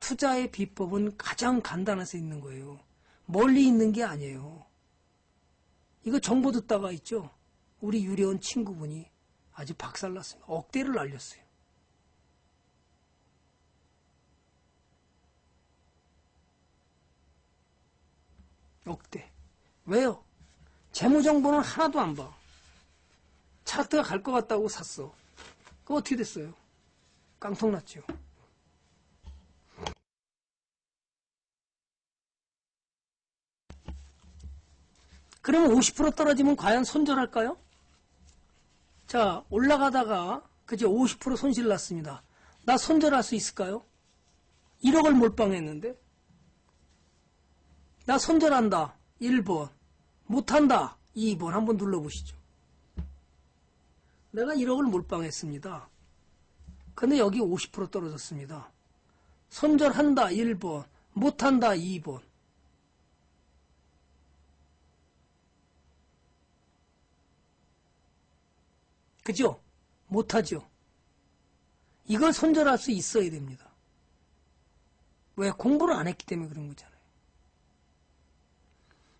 투자의 비법은 가장 간단해서 있는 거예요. 멀리 있는 게 아니에요. 이거 정보 듣다가 있죠? 우리 유려운 친구분이 아주 박살났습니다. 억대를 날렸어요. 억대. 왜요? 재무정보는 하나도 안 봐. 차트가 갈 것 같다고 샀어. 그거 어떻게 됐어요? 깡통 났죠. 그러면 50% 떨어지면 과연 손절할까요? 자, 올라가다가 그제 50% 손실 났습니다. 나 손절할 수 있을까요? 1억을 몰빵했는데 나 손절한다. 1번. 못한다. 2번. 한번 눌러보시죠. 내가 1억을 몰빵했습니다. 근데 여기 50% 떨어졌습니다. 손절한다 1번, 못한다 2번. 그죠? 못하죠. 이걸 손절할 수 있어야 됩니다. 왜? 공부를 안 했기 때문에 그런 거잖아요.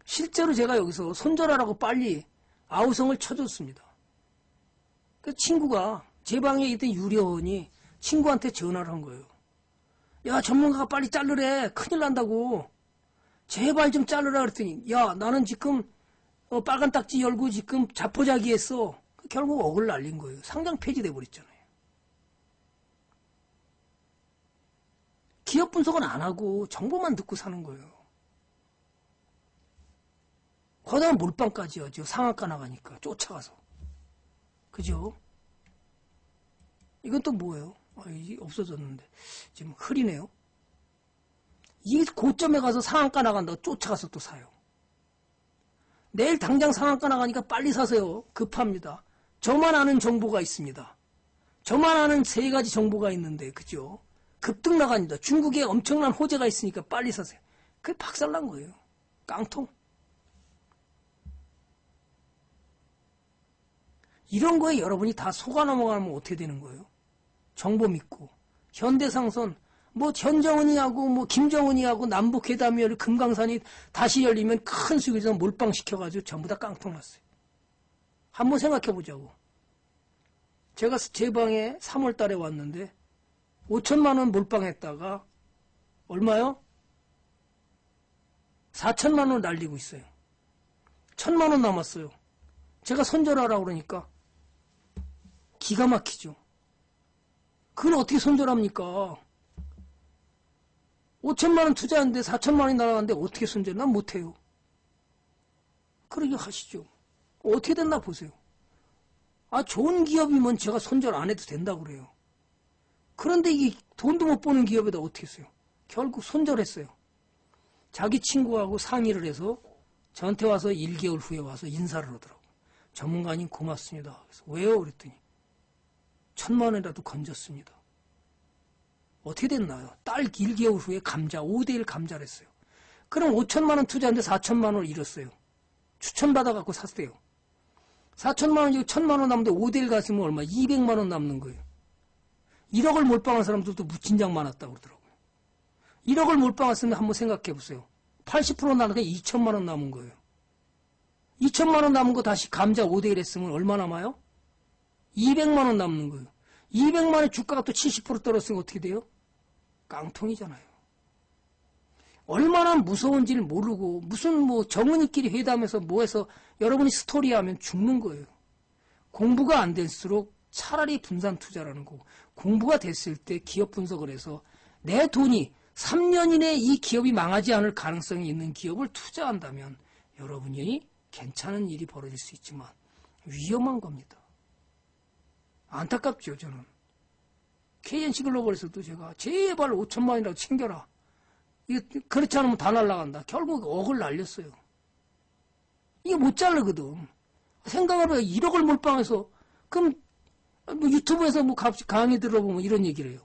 실제로 제가 여기서 손절하라고 빨리 아우성을 쳐줬습니다. 그 친구가 제 방에 있던 유료원이 친구한테 전화를 한 거예요. 야, 전문가가 빨리 자르래. 큰일 난다고. 제발 좀 자르라 그랬더니, 야, 나는 지금 어, 빨간 딱지 열고 지금 자포자기 했어. 결국 억을 날린 거예요. 상장 폐지돼 버렸잖아요. 기업 분석은 안 하고 정보만 듣고 사는 거예요. 거다가 몰빵까지 하죠. 상한가 나가니까 쫓아가서. 그죠? 이건 또 뭐예요? 아, 이게 없어졌는데. 지금 흐리네요. 이 고점에 가서 상한가 나간다고 쫓아가서 또 사요. 내일 당장 상한가 나가니까 빨리 사세요. 급합니다. 저만 아는 정보가 있습니다. 저만 아는 세 가지 정보가 있는데, 그죠? 급등 나갑니다. 중국에 엄청난 호재가 있으니까 빨리 사세요. 그게 박살난 거예요. 깡통. 이런 거에 여러분이 다 속아 넘어가면 어떻게 되는 거예요? 정보 믿고 현대상선 뭐 현정은이하고 뭐 김정은이하고 남북회담이 금강산이 다시 열리면 큰 수익에서 몰빵시켜가지고 전부 다 깡통 났어요. 한번 생각해 보자고. 제가 제 방에 3월 달에 왔는데 5천만 원 몰빵했다가 얼마요? 4천만 원 날리고 있어요. 천만 원 남았어요. 제가 손절하라 그러니까 기가 막히죠. 그걸 어떻게 손절합니까? 5천만 원 투자했는데 4천만 원이 나가는데 어떻게 손절? 난 못해요. 그러게 하시죠. 어떻게 됐나 보세요. 아, 좋은 기업이면 제가 손절 안 해도 된다고 그래요. 그런데 이게 돈도 못 버는 기업에다 어떻게 했어요? 결국 손절했어요. 자기 친구하고 상의를 해서 저한테 와서 1개월 후에 와서 인사를 하더라고요. 전문가님 고맙습니다. 그래서 왜요? 그랬더니 천만 원이라도 건졌습니다. 어떻게 됐나요? 딸 1개월 후에 감자, 5대1 감자를 했어요. 그럼 5천만 원 투자했는데 4천만 원을 잃었어요. 추천받아갖고 샀어요. 4천만 원이고 1천만 원 남는데 5대1 갔으면 얼마? 200만 원 남는 거예요. 1억을 몰빵한 사람들도 무진장 많았다고 그러더라고요. 1억을 몰빵했으면 한번 생각해 보세요. 80% 나는 게 2천만 원 남은 거예요. 2천만 원 남은 거 다시 감자 5대1 했으면 얼마 남아요? 200만 원 남는 거예요. 200만 원 주가가 또 70% 떨어졌으면 어떻게 돼요? 깡통이잖아요. 얼마나 무서운지를 모르고 무슨 뭐 정은이끼리 회담해서 뭐해서 여러분이 스토리하면 죽는 거예요. 공부가 안 될수록 차라리 분산 투자라는 거고 공부가 됐을 때 기업 분석을 해서 내 돈이 3년 이내에 이 기업이 망하지 않을 가능성이 있는 기업을 투자한다면 여러분이 괜찮은 일이 벌어질 수 있지만 위험한 겁니다. 안타깝죠, 저는. KNC 글로벌에서도 제가 제발 5천만 원이라도 챙겨라. 이거 그렇지 않으면 다 날라간다. 결국 억을 날렸어요. 이게 못 자르거든. 생각해봐요. 1억을 몰빵해서 그럼 뭐 유튜브에서 뭐 강의 들어보면 이런 얘기를 해요.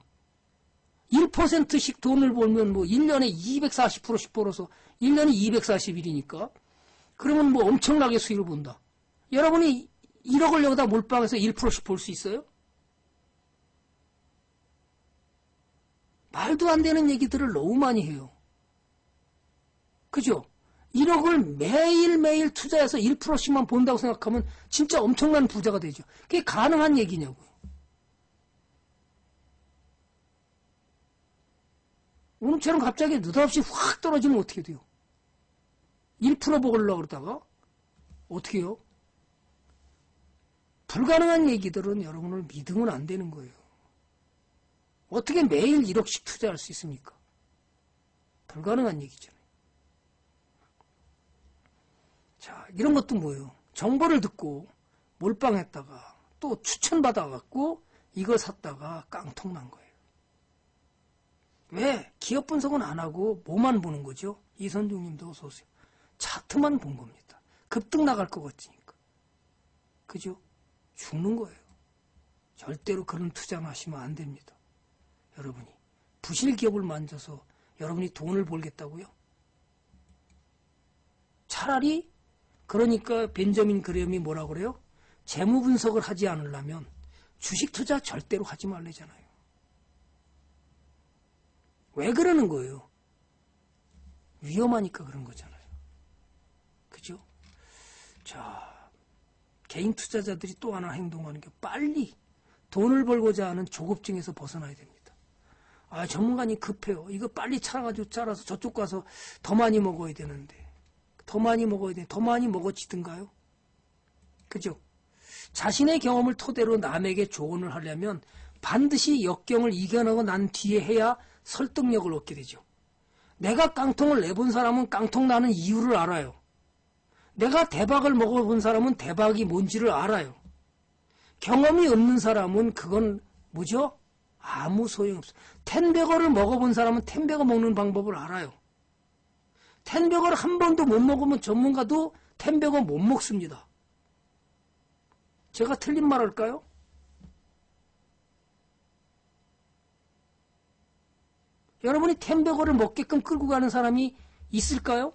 1%씩 돈을 벌면 뭐 1년에 240%씩 벌어서 1년에 240일이니까 그러면 뭐 엄청나게 수익을 본다. 여러분이 1억을 여기다 몰빵해서 1%씩 볼 수 있어요? 말도 안 되는 얘기들을 너무 많이 해요. 그죠? 1억을 매일매일 투자해서 1%씩만 본다고 생각하면 진짜 엄청난 부자가 되죠. 그게 가능한 얘기냐고요. 오늘처럼 갑자기 느닷없이 확 떨어지면 어떻게 돼요? 1% 먹으려고 그러다가 어떻게 해요? 불가능한 얘기들은 여러분을 믿으면 안 되는 거예요. 어떻게 매일 1억씩 투자할 수 있습니까? 불가능한 얘기잖아요. 자, 이런 것도 뭐예요? 정보를 듣고 몰빵했다가 또 추천받아갖고 이거 샀다가 깡통 난 거예요. 왜? 기업 분석은 안 하고 뭐만 보는 거죠? 이선중님도 어서 오세요. 차트만 본 겁니다. 급등 나갈 것 같으니까. 그죠? 죽는 거예요. 절대로 그런 투자는 하시면 안 됩니다. 여러분이 부실 기업을 만져서 여러분이 돈을 벌겠다고요? 차라리 그러니까 벤저민 그레엄이 뭐라 그래요? 재무 분석을 하지 않으려면 주식 투자 절대로 하지 말래잖아요. 왜 그러는 거예요? 위험하니까 그런 거잖아요. 그죠? 자, 개인 투자자들이 또 하나 행동하는 게 빨리 돈을 벌고자 하는 조급증에서 벗어나야 됩니다. 아, 전문가님 급해요. 이거 빨리 차가지고 짜라서 저쪽 가서 더 많이 먹어야 되는데. 더 많이 먹어야 돼. 더 많이 먹어지든가요? 그죠? 자신의 경험을 토대로 남에게 조언을 하려면 반드시 역경을 이겨내고 난 뒤에 해야 설득력을 얻게 되죠. 내가 깡통을 내본 사람은 깡통 나는 이유를 알아요. 내가 대박을 먹어본 사람은 대박이 뭔지를 알아요. 경험이 없는 사람은 그건 뭐죠? 아무 소용없어. 텐베거를 먹어본 사람은 텐베거 먹는 방법을 알아요. 텐베거를 한 번도 못 먹으면 전문가도 텐베거 못 먹습니다. 제가 틀린 말 할까요? 여러분이 텐베거를 먹게끔 끌고 가는 사람이 있을까요?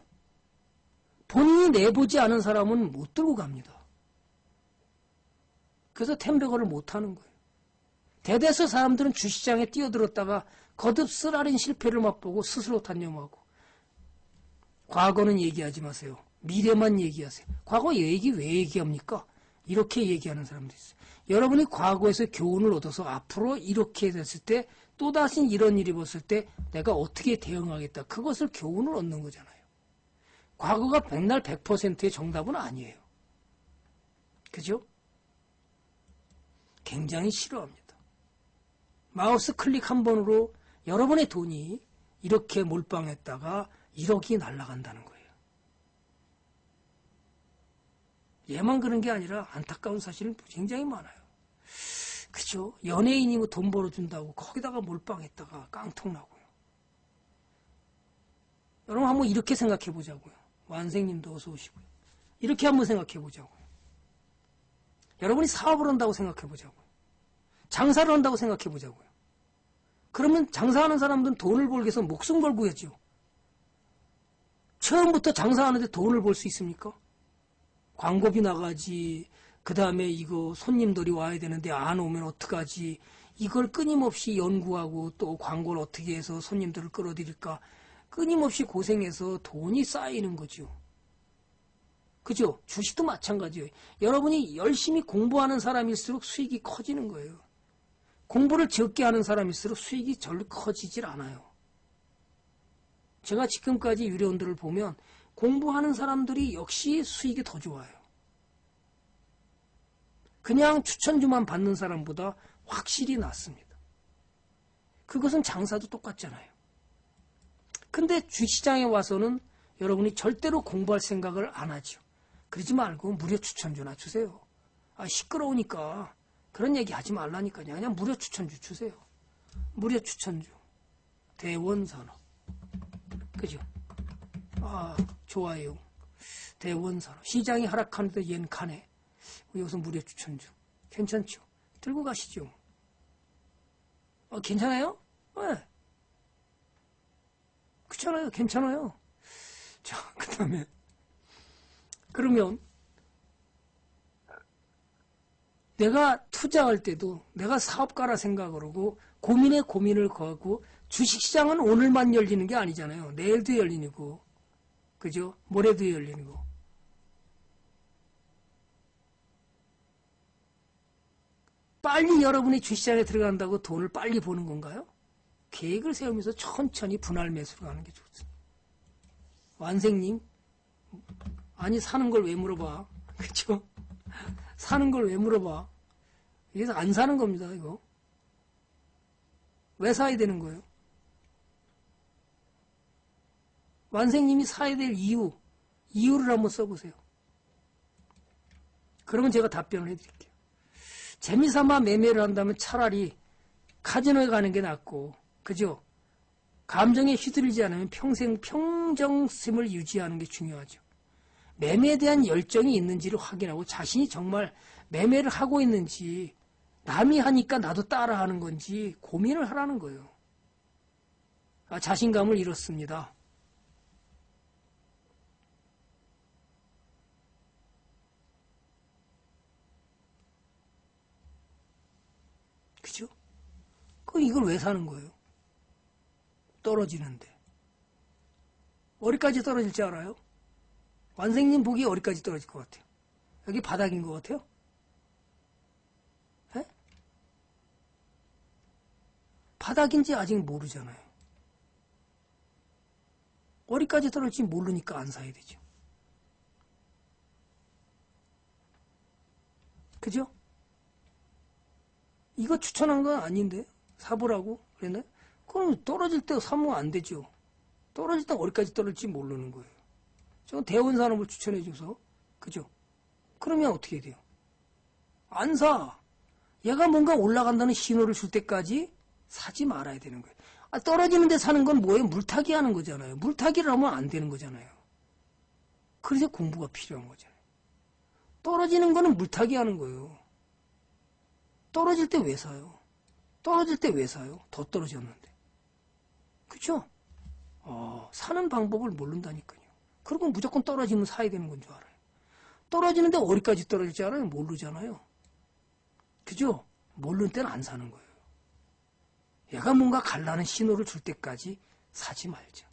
본인이 내보지 않은 사람은 못 들고 갑니다. 그래서 텐베거를 못 하는 거예요. 대대서 사람들은 주시장에 뛰어들었다가 거듭 쓰라린 실패를 맛보고 스스로 단념하고 과거는 얘기하지 마세요. 미래만 얘기하세요. 과거 얘기 왜 얘기합니까? 이렇게 얘기하는 사람도 있어요. 여러분이 과거에서 교훈을 얻어서 앞으로 이렇게 됐을 때 또다시 이런 일이 벌었을 때 내가 어떻게 대응하겠다. 그것을 교훈을 얻는 거잖아요. 과거가 백날 100%의 정답은 아니에요. 그죠? 굉장히 싫어합니다. 마우스 클릭 한 번으로 여러분의 돈이 이렇게 몰빵했다가 1억이 날아간다는 거예요. 얘만 그런 게 아니라 안타까운 사실은 굉장히 많아요. 그죠? 연예인이 뭐 돈 벌어준다고 거기다가 몰빵했다가 깡통 나고요. 여러분 한번 이렇게 생각해 보자고요. 완생님도 어서 오시고요. 이렇게 한번 생각해 보자고요. 여러분이 사업을 한다고 생각해 보자고요. 장사를 한다고 생각해 보자고요. 그러면 장사하는 사람들은 돈을 벌기 위해서 목숨 걸고 해죠. 처음부터 장사하는데 돈을 벌 수 있습니까? 광고비 나가지, 그 다음에 이거 손님들이 와야 되는데 안 오면 어떡하지, 이걸 끊임없이 연구하고 또 광고를 어떻게 해서 손님들을 끌어들일까, 끊임없이 고생해서 돈이 쌓이는 거죠. 그죠? 주식도 마찬가지예요. 여러분이 열심히 공부하는 사람일수록 수익이 커지는 거예요. 공부를 적게 하는 사람일수록 수익이 절로 커지질 않아요. 제가 지금까지 유료원들을 보면 공부하는 사람들이 역시 수익이 더 좋아요. 그냥 추천주만 받는 사람보다 확실히 낫습니다. 그것은 장사도 똑같잖아요. 근데 주시장에 와서는 여러분이 절대로 공부할 생각을 안 하죠. 그러지 말고 무료 추천주나 주세요. 아, 시끄러우니까 그런 얘기 하지 말라니까요. 그냥 무료 추천주 주세요. 무료 추천주. 대원산업. 그죠? 아, 좋아요. 대원산업. 시장이 하락하는데 얜 가네. 여기서 무료 추천주. 괜찮죠? 들고 가시죠. 어, 괜찮아요? 네. 그렇잖아요. 괜찮아요. 자, 그 다음에. 그러면, 내가 투자할 때도 내가 사업가라 생각을 하고 고민에 고민을 거하고 주식시장은 오늘만 열리는 게 아니잖아요. 내일도 열리고, 그죠? 모레도 열리고. 빨리 여러분이 주시장에 들어간다고 돈을 빨리 버는 건가요? 계획을 세우면서 천천히 분할 매수를 하는 게 좋습니다. 완생님, 아니 사는 걸 왜 물어봐? 그렇죠? 사는 걸 왜 물어봐? 그래서 안 사는 겁니다, 이거. 왜 사야 되는 거예요? 완생님이 사야 될 이유, 이유를 한번 써보세요. 그러면 제가 답변을 해드릴게요. 재미삼아 매매를 한다면 차라리 카지노에 가는 게 낫고, 그죠? 감정에 휘둘리지 않으면 평생 평정심을 유지하는 게 중요하죠. 매매에 대한 열정이 있는지를 확인하고 자신이 정말 매매를 하고 있는지 남이 하니까 나도 따라 하는 건지 고민을 하라는 거예요. 아, 자신감을 잃었습니다. 그죠? 그 이걸 왜 사는 거예요? 떨어지는데. 어디까지 떨어질 줄 알아요? 완생님 보기 어디까지 떨어질 것 같아요? 여기 바닥인 것 같아요? 에? 바닥인지 아직 모르잖아요. 어디까지 떨어질지 모르니까 안 사야 되죠. 그죠? 이거 추천한 건 아닌데 사보라고 그랬나요? 그럼 떨어질 때 사면 안 되죠. 떨어질 때 어디까지 떨어질지 모르는 거예요. 저 대원 산업을 추천해 줘서 그죠? 그러면 어떻게 돼요? 안 사. 얘가 뭔가 올라간다는 신호를 줄 때까지 사지 말아야 되는 거예요. 아, 떨어지는데 사는 건 뭐예요? 물타기 하는 거잖아요. 물타기를 하면 안 되는 거잖아요. 그래서 공부가 필요한 거잖아요. 떨어지는 거는 물타기 하는 거예요. 떨어질 때 왜 사요? 떨어질 때 왜 사요? 더 떨어졌는데. 그쵸? 어, 사는 방법을 모른다니까요. 그리고 무조건 떨어지면 사야 되는 건 줄 알아요. 떨어지는데 어디까지 떨어질지 알아요? 모르잖아요. 그죠? 모르는 때는 안 사는 거예요. 얘가 뭔가 갈라는 신호를 줄 때까지 사지 말자.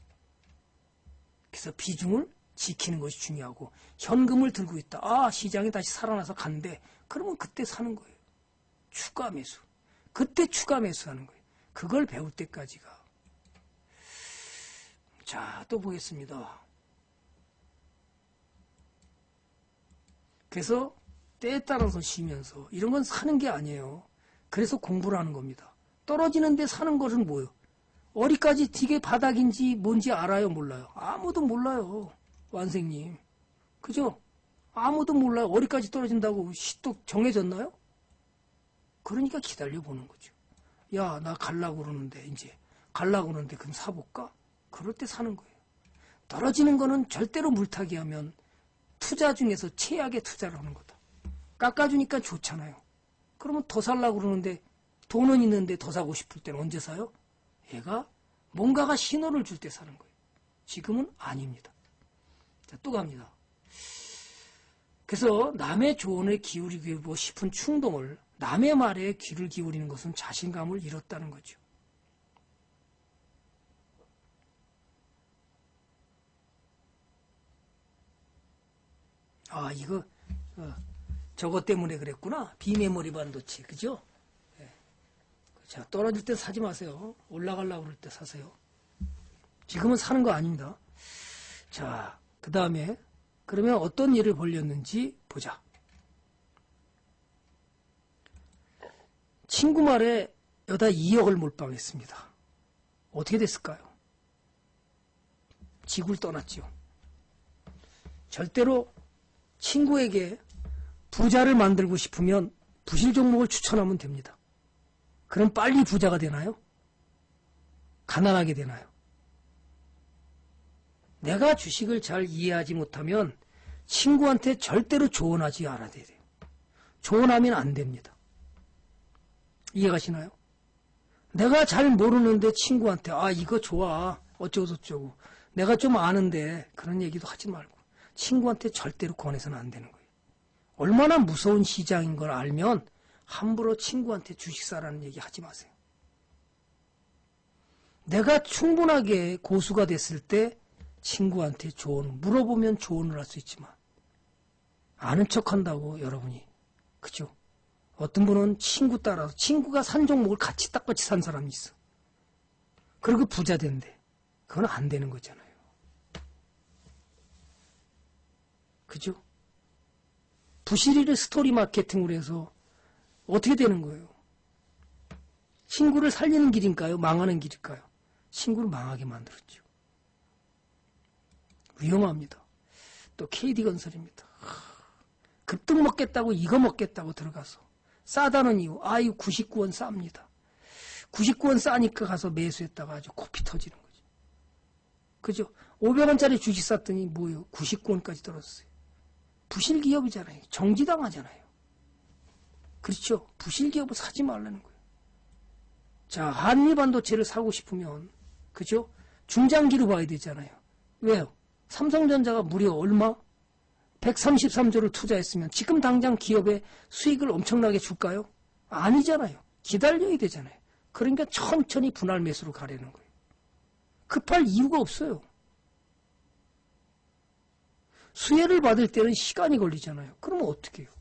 그래서 비중을 지키는 것이 중요하고 현금을 들고 있다. 아 시장이 다시 살아나서 간대. 그러면 그때 사는 거예요. 추가 매수. 그때 추가 매수하는 거예요. 그걸 배울 때까지가. 자, 또 보겠습니다. 그래서 때에 따라서 쉬면서 이런 건 사는 게 아니에요. 그래서 공부를 하는 겁니다. 떨어지는데 사는 것은 뭐예요? 어디까지 되게 바닥인지 뭔지 알아요? 몰라요? 아무도 몰라요. 완생님. 그죠? 아무도 몰라요. 어디까지 떨어진다고 시또 정해졌나요? 그러니까 기다려 보는 거죠. 야, 나 갈라고 그러는데, 이제. 갈라고 그러는데, 그럼 사볼까? 그럴 때 사는 거예요. 떨어지는 거는 절대로 물타기 하면 투자 중에서 최악의 투자를 하는 거다. 깎아주니까 좋잖아요. 그러면 더 살라고 그러는데, 돈은 있는데 더 사고 싶을 때는 언제 사요? 얘가 뭔가가 신호를 줄 때 사는 거예요. 지금은 아닙니다. 자, 또 갑니다. 그래서 남의 조언에 기울이고 싶은 충동을 남의 말에 귀를 기울이는 것은 자신감을 잃었다는 거죠. 아, 이거, 어, 저것 때문에 그랬구나. 비메모리 반도체, 그죠? 네. 자, 떨어질 때 사지 마세요. 올라가려고 그럴 때 사세요. 지금은 사는 거 아닙니다. 자, 그 다음에, 그러면 어떤 일을 벌렸는지 보자. 친구 말에 여다 2억을 몰빵했습니다. 어떻게 됐을까요? 지구를 떠났지요. 절대로 친구에게 부자를 만들고 싶으면 부실 종목을 추천하면 됩니다. 그럼 빨리 부자가 되나요? 가난하게 되나요? 내가 주식을 잘 이해하지 못하면 친구한테 절대로 조언하지 않아야 돼요. 조언하면 안 됩니다. 이해가시나요? 내가 잘 모르는데 친구한테 아 이거 좋아 어쩌고 저쩌고 내가 좀 아는데 그런 얘기도 하지 말고 친구한테 절대로 권해서는 안 되는 거예요. 얼마나 무서운 시장인 걸 알면 함부로 친구한테 주식 사라는 얘기 하지 마세요. 내가 충분하게 고수가 됐을 때 친구한테 조언, 물어보면 조언을 할 수 있지만 아는 척 한다고 여러분이 그죠? 어떤 분은 친구 따라서 친구가 산 종목을 같이 딱같이 산 사람이 있어. 그리고 부자 된대. 그건 안 되는 거잖아요. 그죠? 부실이를 스토리 마케팅으로 해서 어떻게 되는 거예요? 친구를 살리는 길인가요? 망하는 길일까요? 친구를 망하게 만들었죠. 위험합니다. 또 KD건설입니다. 급등 먹겠다고 이거 먹겠다고 들어가서 싸다는 이유. 아유 99원 쌉니다. 99원 싸니까 가서 매수했다가 아주 코피 터지는 거죠. 그죠? 500원짜리 주식 샀더니 뭐요? 99원까지 떨어졌어요. 부실기업이잖아요. 정지당하잖아요. 그렇죠. 부실 기업을 사지 말라는 거예요. 자, 한미 반도체를 사고 싶으면, 그죠? 중장기로 봐야 되잖아요. 왜요? 삼성전자가 무려 얼마? 133조를 투자했으면 지금 당장 기업에 수익을 엄청나게 줄까요? 아니잖아요. 기다려야 되잖아요. 그러니까 천천히 분할 매수로 가려는 거예요. 급할 이유가 없어요. 수혜를 받을 때는 시간이 걸리잖아요. 그러면 어떻게 해요?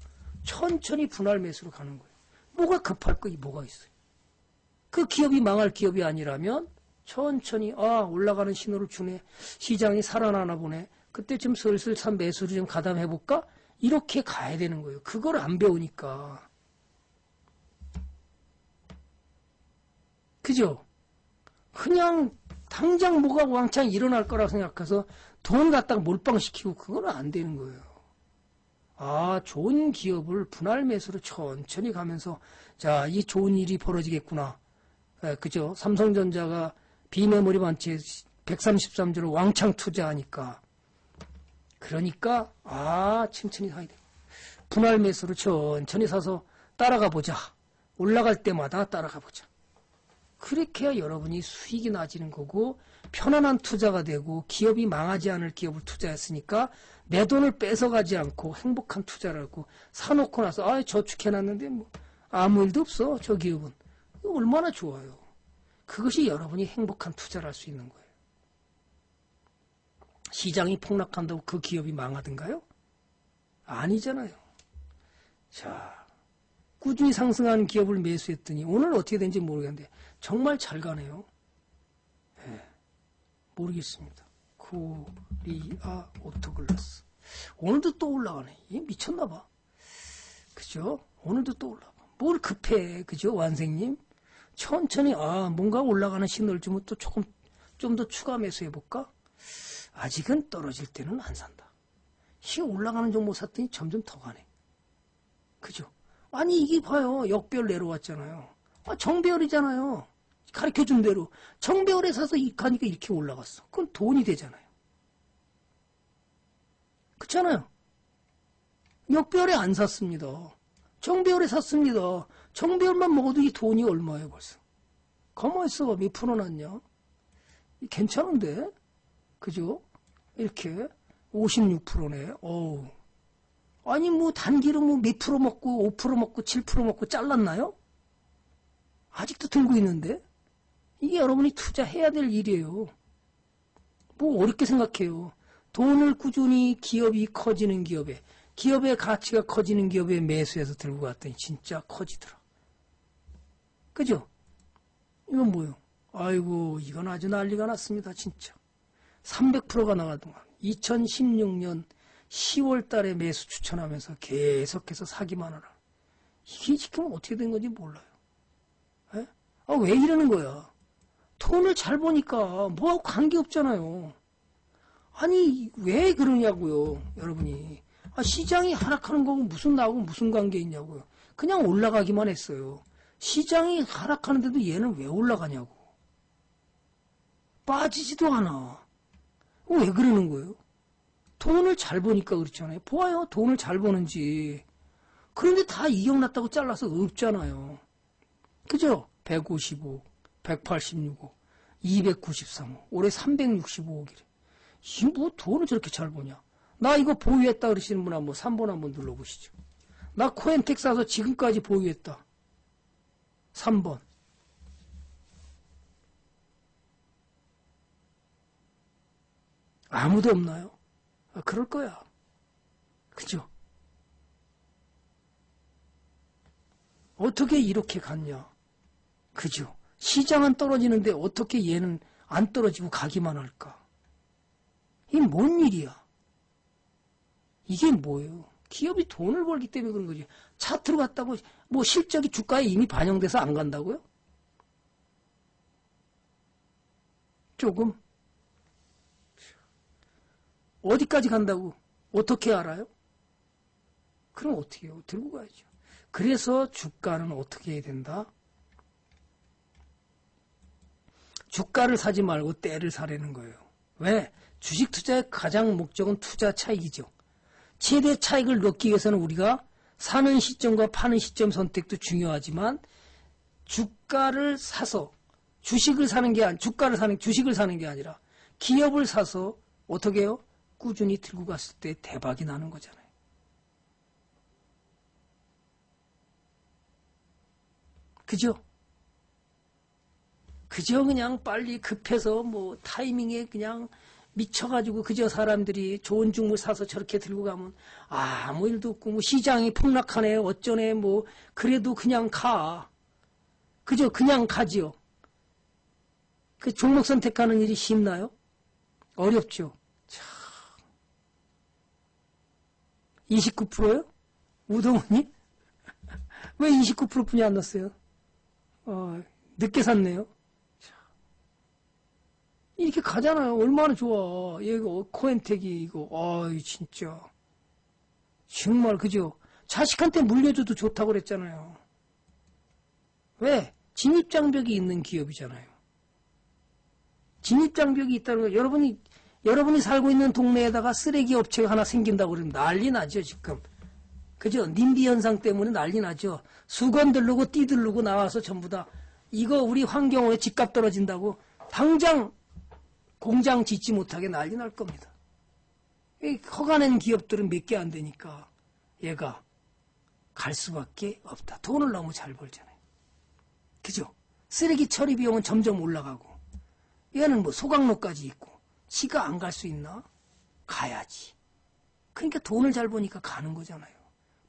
천천히 분할 매수로 가는 거예요. 뭐가 급할 거 뭐가 있어요? 그 기업이 망할 기업이 아니라면 천천히 아 올라가는 신호를 주네 시장이 살아나나 보네 그때쯤 슬슬 참 매수를 좀 가담해 볼까 이렇게 가야 되는 거예요. 그걸 안 배우니까 그죠? 그냥 당장 뭐가 왕창 일어날 거라 생각해서 돈 갖다가 몰빵시키고 그거는 안 되는 거예요. 아, 좋은 기업을 분할 매수로 천천히 가면서 자, 이 좋은 일이 벌어지겠구나. 에, 그죠? 삼성전자가 비메모리 반체 133조를 왕창 투자하니까 그러니까 아, 천천히 사야 돼. 분할 매수로 천천히 사서 따라가 보자. 올라갈 때마다 따라가 보자. 그렇게 해야 여러분이 수익이 나지는 거고 편안한 투자가 되고 기업이 망하지 않을 기업을 투자했으니까 내 돈을 뺏어가지 않고 행복한 투자를 하고 사놓고 나서 아 저축해놨는데 뭐 아무 일도 없어 저 기업은 얼마나 좋아요. 그것이 여러분이 행복한 투자를 할 수 있는 거예요. 시장이 폭락한다고 그 기업이 망하든가요? 아니잖아요. 자, 꾸준히 상승하는 기업을 매수했더니 오늘 어떻게 된지 모르겠는데 정말 잘 가네요. 네, 모르겠습니다. 코리아 오토글라스. 오늘도 또 올라가네. 얘 미쳤나봐. 그죠? 오늘도 또 올라가. 뭘 급해. 그죠? 완생님? 천천히, 아, 뭔가 올라가는 신호를 주면 또 조금, 좀 더 추가 매수해볼까? 아직은 떨어질 때는 안 산다. 시 올라가는 종목 샀더니 점점 더 가네. 그죠? 아니, 이게 봐요. 역배열 내려왔잖아요. 아, 정배열이잖아요. 가르쳐 준 대로. 정배열에 사서 가니까 이렇게 올라갔어. 그건 돈이 되잖아요. 그렇잖아요. 역별에 안 샀습니다. 정배열에 샀습니다. 정배열만 먹어도 이 돈이 얼마예요, 벌써. 가만 있어. 몇 프로 났냐? 괜찮은데? 그죠? 이렇게 56%네. 어우. 아니 뭐 단기로 뭐몇 프로 먹고 5% 먹고 7% 먹고 잘랐나요? 아직도 들고 있는데 이게 여러분이 투자해야 될 일이에요. 뭐 어렵게 생각해요. 돈을 꾸준히 기업이 커지는 기업에 기업의 가치가 커지는 기업에 매수해서 들고 갔더니 진짜 커지더라. 그죠? 이건 뭐요? 아이고 이건 아주 난리가 났습니다 진짜. 300%가 나가더만 2016년 10월 달에 매수 추천하면서 계속해서 사기만 하라. 이게 지금 어떻게 된 건지 몰라요. 에? 아, 왜 이러는 거야? 돈을 잘 버니까 뭐하고 관계없잖아요. 아니, 왜 그러냐고요, 여러분이. 아, 시장이 하락하는 거고 무슨 나하고 무슨 관계 있냐고요. 그냥 올라가기만 했어요. 시장이 하락하는데도 얘는 왜 올라가냐고. 빠지지도 않아. 왜 그러는 거예요? 돈을 잘 버니까 그렇잖아요. 보아요. 돈을 잘 버는지. 그런데 다 이격났다고 잘라서 없잖아요. 그죠? 155, 186억, 293억, 올해 365억이래. 이 뭐 돈을 저렇게 잘 버냐? 나 이거 보유했다 그러시는 분 한번 3번 한번 눌러보시죠. 나 코엔텍 사서 지금까지 보유했다. 3번. 아무도 없나요? 아, 그럴 거야. 그죠? 어떻게 이렇게 갔냐? 그죠? 시장은 떨어지는데 어떻게 얘는 안 떨어지고 가기만 할까? 이게 뭔 일이야? 이게 뭐예요? 기업이 돈을 벌기 때문에 그런 거지. 차트로 갔다고 뭐 실적이 주가에 이미 반영돼서 안 간다고요? 조금 어디까지 간다고 어떻게 알아요? 그럼 어떻게 해요? 들고 가야죠. 그래서 주가는 어떻게 해야 된다? 주가를 사지 말고 때를 사려는 거예요. 왜? 주식 투자의 가장 목적은 투자 차익이죠. 최대 차익을 넣기 위해서는 우리가 사는 시점과 파는 시점 선택도 중요하지만 주가를 사서 주식을 사는 게 아니 주가를 사는 주식을 사는 게 아니라 기업을 사서 어떻게 해요? 꾸준히 들고 갔을 때 대박이 나는 거잖아요. 그죠? 그저 그냥 빨리 급해서 뭐 타이밍에 그냥 미쳐가지고 그저 사람들이 좋은 중물 사서 저렇게 들고 가면 아무 일도 없고 뭐 시장이 폭락하네 어쩌네 뭐 그래도 그냥 가 그저 그냥 가지요 그 종목 선택하는 일이 쉽나요? 어렵죠 29%요? 우동훈이? 왜 29%뿐이 안 났어요? 어, 늦게 샀네요. 이렇게 가잖아요. 얼마나 좋아. 이거 코엔텍이 이거 아이 진짜 정말 그죠? 자식한테 물려줘도 좋다고 그랬잖아요. 왜? 진입장벽이 있는 기업이잖아요. 진입장벽이 있다는 거 여러분이 여러분이 살고 있는 동네에다가 쓰레기 업체가 하나 생긴다고 그러면 난리 나죠 지금. 그죠? 님비 현상 때문에 난리 나죠. 수건 들르고 띠 들르고 나와서 전부 다 이거 우리 환경에 집값 떨어진다고 당장 공장 짓지 못하게 난리 날 겁니다. 이 허가낸 기업들은 몇 개 안 되니까 얘가 갈 수밖에 없다. 돈을 너무 잘 벌잖아요. 그죠? 쓰레기 처리 비용은 점점 올라가고 얘는 뭐 소각로까지 있고 지가 안 갈 수 있나? 가야지. 그러니까 돈을 잘 버니까 가는 거잖아요.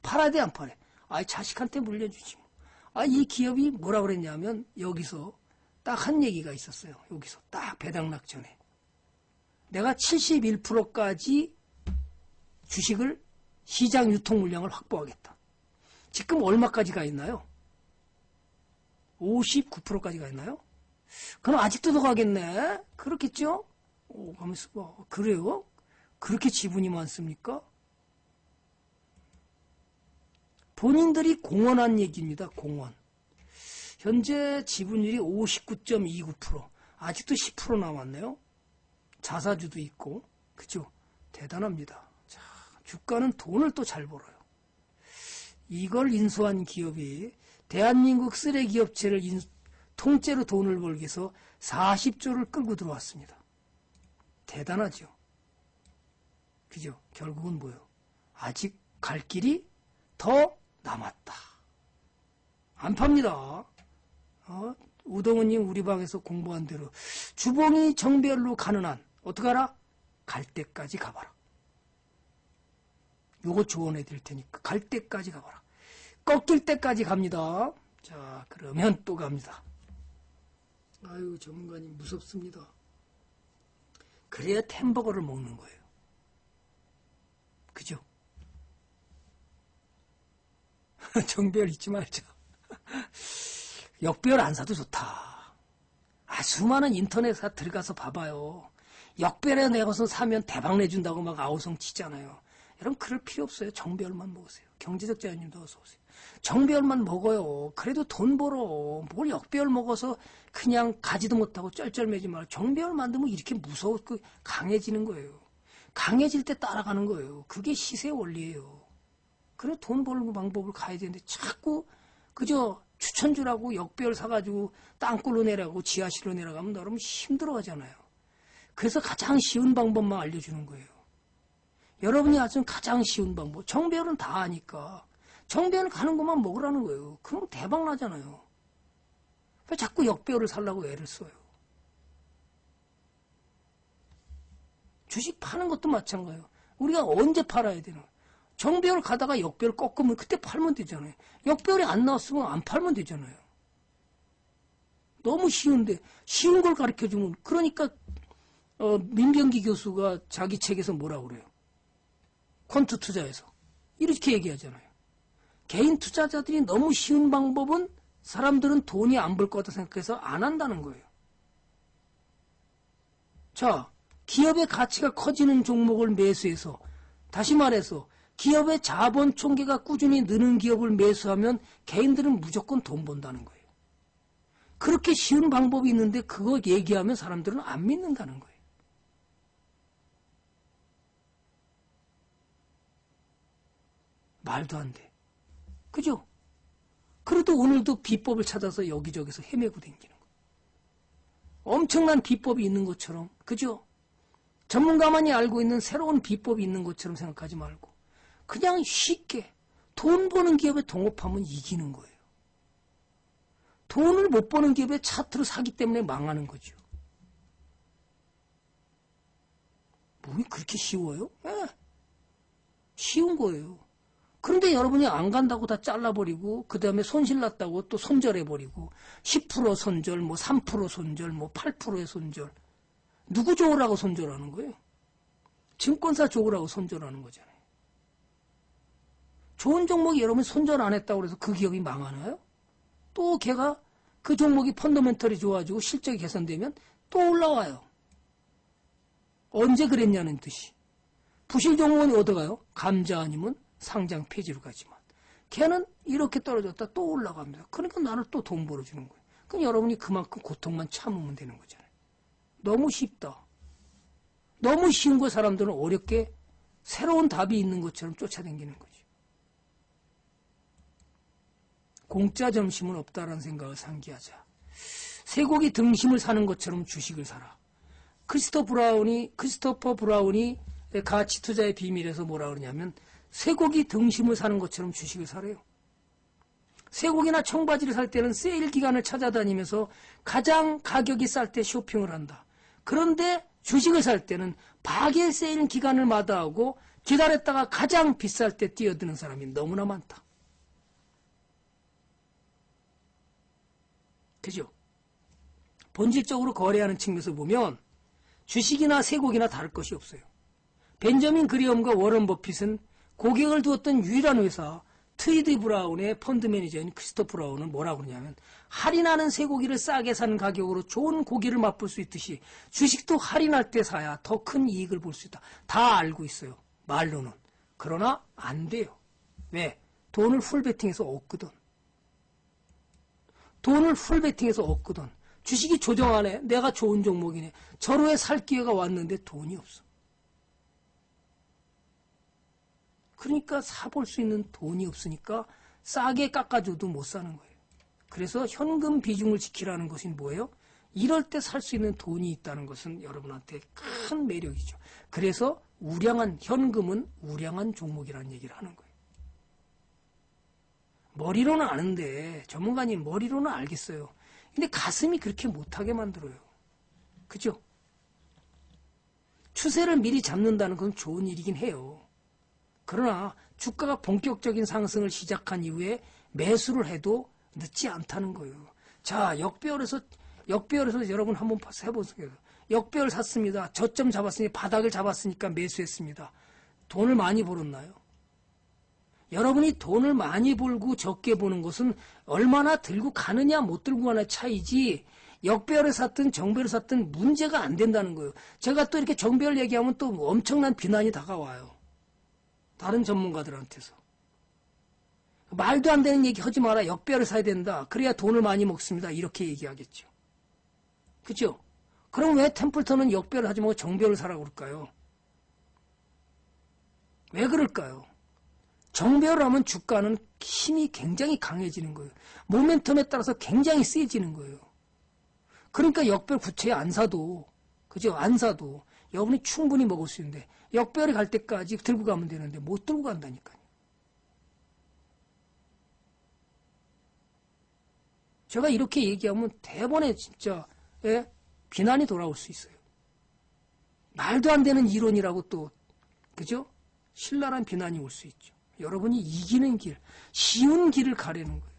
팔아야 돼, 안 팔아? 아, 자식한테 물려주지. 뭐. 아, 이 기업이 뭐라 그랬냐면 여기서 딱 한 얘기가 있었어요. 여기서 딱 배당락 전에. 내가 71%까지 주식을 시장 유통 물량을 확보하겠다. 지금 얼마까지 가 있나요? 59%까지 가 있나요? 그럼 아직도 더 가겠네? 그렇겠죠? 오, 가면서 봐. 그래요? 그렇게 지분이 많습니까? 본인들이 공헌한 얘기입니다. 공헌. 현재 지분율이 59.29%. 아직도 10% 남았네요. 자사주도 있고. 그죠? 대단합니다. 자, 주가는 돈을 또 잘 벌어요. 이걸 인수한 기업이 대한민국 쓰레기 업체를 인, 통째로 돈을 벌기 위해서 40조를 끌고 들어왔습니다. 대단하죠. 그죠? 결국은 뭐요? 아직 갈 길이 더 남았다. 안 팝니다. 어? 우동훈님 우리 방에서 공부한 대로 주봉이 정별로 가는 한 어떡하라? 갈 때까지 가봐라. 요거 조언해 드릴 테니까 갈 때까지 가봐라. 꺾일 때까지 갑니다. 자 그러면 또 갑니다. 아유 전문가님 무섭습니다. 그래야 햄버거를 먹는 거예요. 그죠? 정별 잊지 말자. 역별 안 사도 좋다. 아, 수많은 인터넷에 들어가서 봐봐요. 역별에 내가서 사면 대박 내준다고 막 아우성 치잖아요. 여러분, 그럴 필요 없어요. 정별만 먹으세요. 경제적 자유님도 어서 오세요. 정별만 먹어요. 그래도 돈 벌어. 뭘 역별 먹어서 그냥 가지도 못하고 쩔쩔매지 말고 정별 만들면 이렇게 무서워 그 강해지는 거예요. 강해질 때 따라가는 거예요. 그게 시세 원리예요. 그래 돈 벌는 방법을 가야 되는데 자꾸 그저 추천주라고 역별 사가지고 땅굴로 내려가고 지하실로 내려가면 너무 힘들어하잖아요. 그래서 가장 쉬운 방법만 알려주는 거예요. 여러분이 아는 가장 쉬운 방법. 정별은 다 아니까. 정배는 가는 것만 먹으라는 거예요. 그럼 대박 나잖아요. 왜 자꾸 역배우를 살라고 애를 써요? 주식 파는 것도 마찬가지예요. 우리가 언제 팔아야 되나? 정배우를 가다가 역배우를 꺾으면 그때 팔면 되잖아요. 역배우이 안 나왔으면 안 팔면 되잖아요. 너무 쉬운데 쉬운 걸 가르쳐 주면 그러니까 어, 민병기 교수가 자기 책에서 뭐라고 그래요? 퀀트 투자에서 이렇게 얘기하잖아요. 개인 투자자들이 너무 쉬운 방법은 사람들은 돈이 안 벌 거다 생각해서 안 한다는 거예요. 자, 기업의 가치가 커지는 종목을 매수해서 다시 말해서 기업의 자본 총계가 꾸준히 느는 기업을 매수하면 개인들은 무조건 돈 번다는 거예요. 그렇게 쉬운 방법이 있는데 그거 얘기하면 사람들은 안 믿는다는 거예요. 말도 안 돼. 그죠? 그래도 오늘도 비법을 찾아서 여기저기서 헤매고 다니는 거예요. 엄청난 비법이 있는 것처럼, 그죠? 전문가만이 알고 있는 새로운 비법이 있는 것처럼 생각하지 말고, 그냥 쉽게 돈 버는 기업에 동업하면 이기는 거예요. 돈을 못 버는 기업에 차트로 사기 때문에 망하는 거죠. 뭐이 그렇게 쉬워요? 예. 쉬운 거예요. 그런데 여러분이 안 간다고 다 잘라버리고 그 다음에 손실 났다고 또 손절해버리고 10% 손절, 뭐 3% 손절, 뭐 8%의 손절 누구 좋으라고 손절하는 거예요? 증권사 좋으라고 손절하는 거잖아요. 좋은 종목이 여러분 손절 안 했다고 해서 그 기업이 망하나요? 또 걔가 그 종목이 펀더멘털이 좋아지고 실적이 개선되면 또 올라와요. 언제 그랬냐는 뜻이. 부실 종목은 어디가요? 감자 아니면 상장 폐지로 가지만. 걔는 이렇게 떨어졌다 또 올라갑니다. 그러니까 나는 또 돈 벌어주는 거예요. 그럼 여러분이 그만큼 고통만 참으면 되는 거잖아요. 너무 쉽다. 너무 쉬운 거 사람들은 어렵게 새로운 답이 있는 것처럼 쫓아다니는 거죠. 공짜 점심은 없다라는 생각을 상기하자. 쇠고기 등심을 사는 것처럼 주식을 사라. 크리스토 브라운이 크리스토퍼 브라운이 가치 투자의 비밀에서 뭐라 그러냐면 쇠고기 등심을 사는 것처럼 주식을 사래요. 쇠고기나 청바지를 살 때는 세일 기간을 찾아다니면서 가장 가격이 쌀 때 쇼핑을 한다. 그런데 주식을 살 때는 박의 세일 기간을 마다하고 기다렸다가 가장 비쌀 때 뛰어드는 사람이 너무나 많다. 그죠? 본질적으로 거래하는 측면에서 보면 주식이나 쇠고기나 다를 것이 없어요. 벤저민 그레이엄과 워런 버핏은 고객으로 두었던 유일한 회사 트위디 브라운의 펀드 매니저인 크리스토 브라운은 뭐라고 그러냐면 할인하는 쇠고기를 싸게 사는 가격으로 좋은 고기를 맛볼 수 있듯이 주식도 할인할 때 사야 더 큰 이익을 볼 수 있다. 다 알고 있어요. 말로는. 그러나 안 돼요. 왜? 돈을 풀베팅해서 없거든. 돈을 풀베팅해서 얻거든. 주식이 조정하네. 내가 좋은 종목이네. 저로에 살 기회가 왔는데 돈이 없어. 그러니까 사볼 수 있는 돈이 없으니까 싸게 깎아줘도 못 사는 거예요. 그래서 현금 비중을 지키라는 것이 뭐예요? 이럴 때 살 수 있는 돈이 있다는 것은 여러분한테 큰 매력이죠. 그래서 우량한 현금은 우량한 종목이라는 얘기를 하는 거예요. 머리로는 아는데 전문가님 머리로는 알겠어요. 근데 가슴이 그렇게 못하게 만들어요. 그죠? 추세를 미리 잡는다는 건 좋은 일이긴 해요. 그러나 주가가 본격적인 상승을 시작한 이후에 매수를 해도 늦지 않다는 거예요. 자, 역배열에서, 역배열에서 여러분 한번 해보세요. 역배열 샀습니다. 저점 잡았으니 바닥을 잡았으니까 매수했습니다. 돈을 많이 벌었나요? 여러분이 돈을 많이 벌고 적게 버는 것은 얼마나 들고 가느냐 못 들고 가느냐 차이지 역배열에 샀든 정배를 샀든 문제가 안 된다는 거예요. 제가 또 이렇게 정배열 얘기하면 또 엄청난 비난이 다가와요. 다른 전문가들한테서. 말도 안 되는 얘기 하지 마라. 역배열을 사야 된다. 그래야 돈을 많이 먹습니다. 이렇게 얘기하겠죠. 그죠? 그럼 왜 템플턴은 역배열을 하지 말고 정배열을 사라고 그럴까요? 왜 그럴까요? 정배열 하면 주가는 힘이 굉장히 강해지는 거예요. 모멘텀에 따라서 굉장히 세지는 거예요. 그러니까 역별 구체에 안 사도, 그죠? 안 사도 여러분이 충분히 먹을 수 있는데 역별이 갈 때까지 들고 가면 되는데 못 들고 간다니까요. 제가 이렇게 얘기하면 대번에 진짜 예? 비난이 돌아올 수 있어요. 말도 안 되는 이론이라고 또 그죠? 신랄한 비난이 올 수 있죠. 여러분이 이기는 길, 쉬운 길을 가려는 거예요.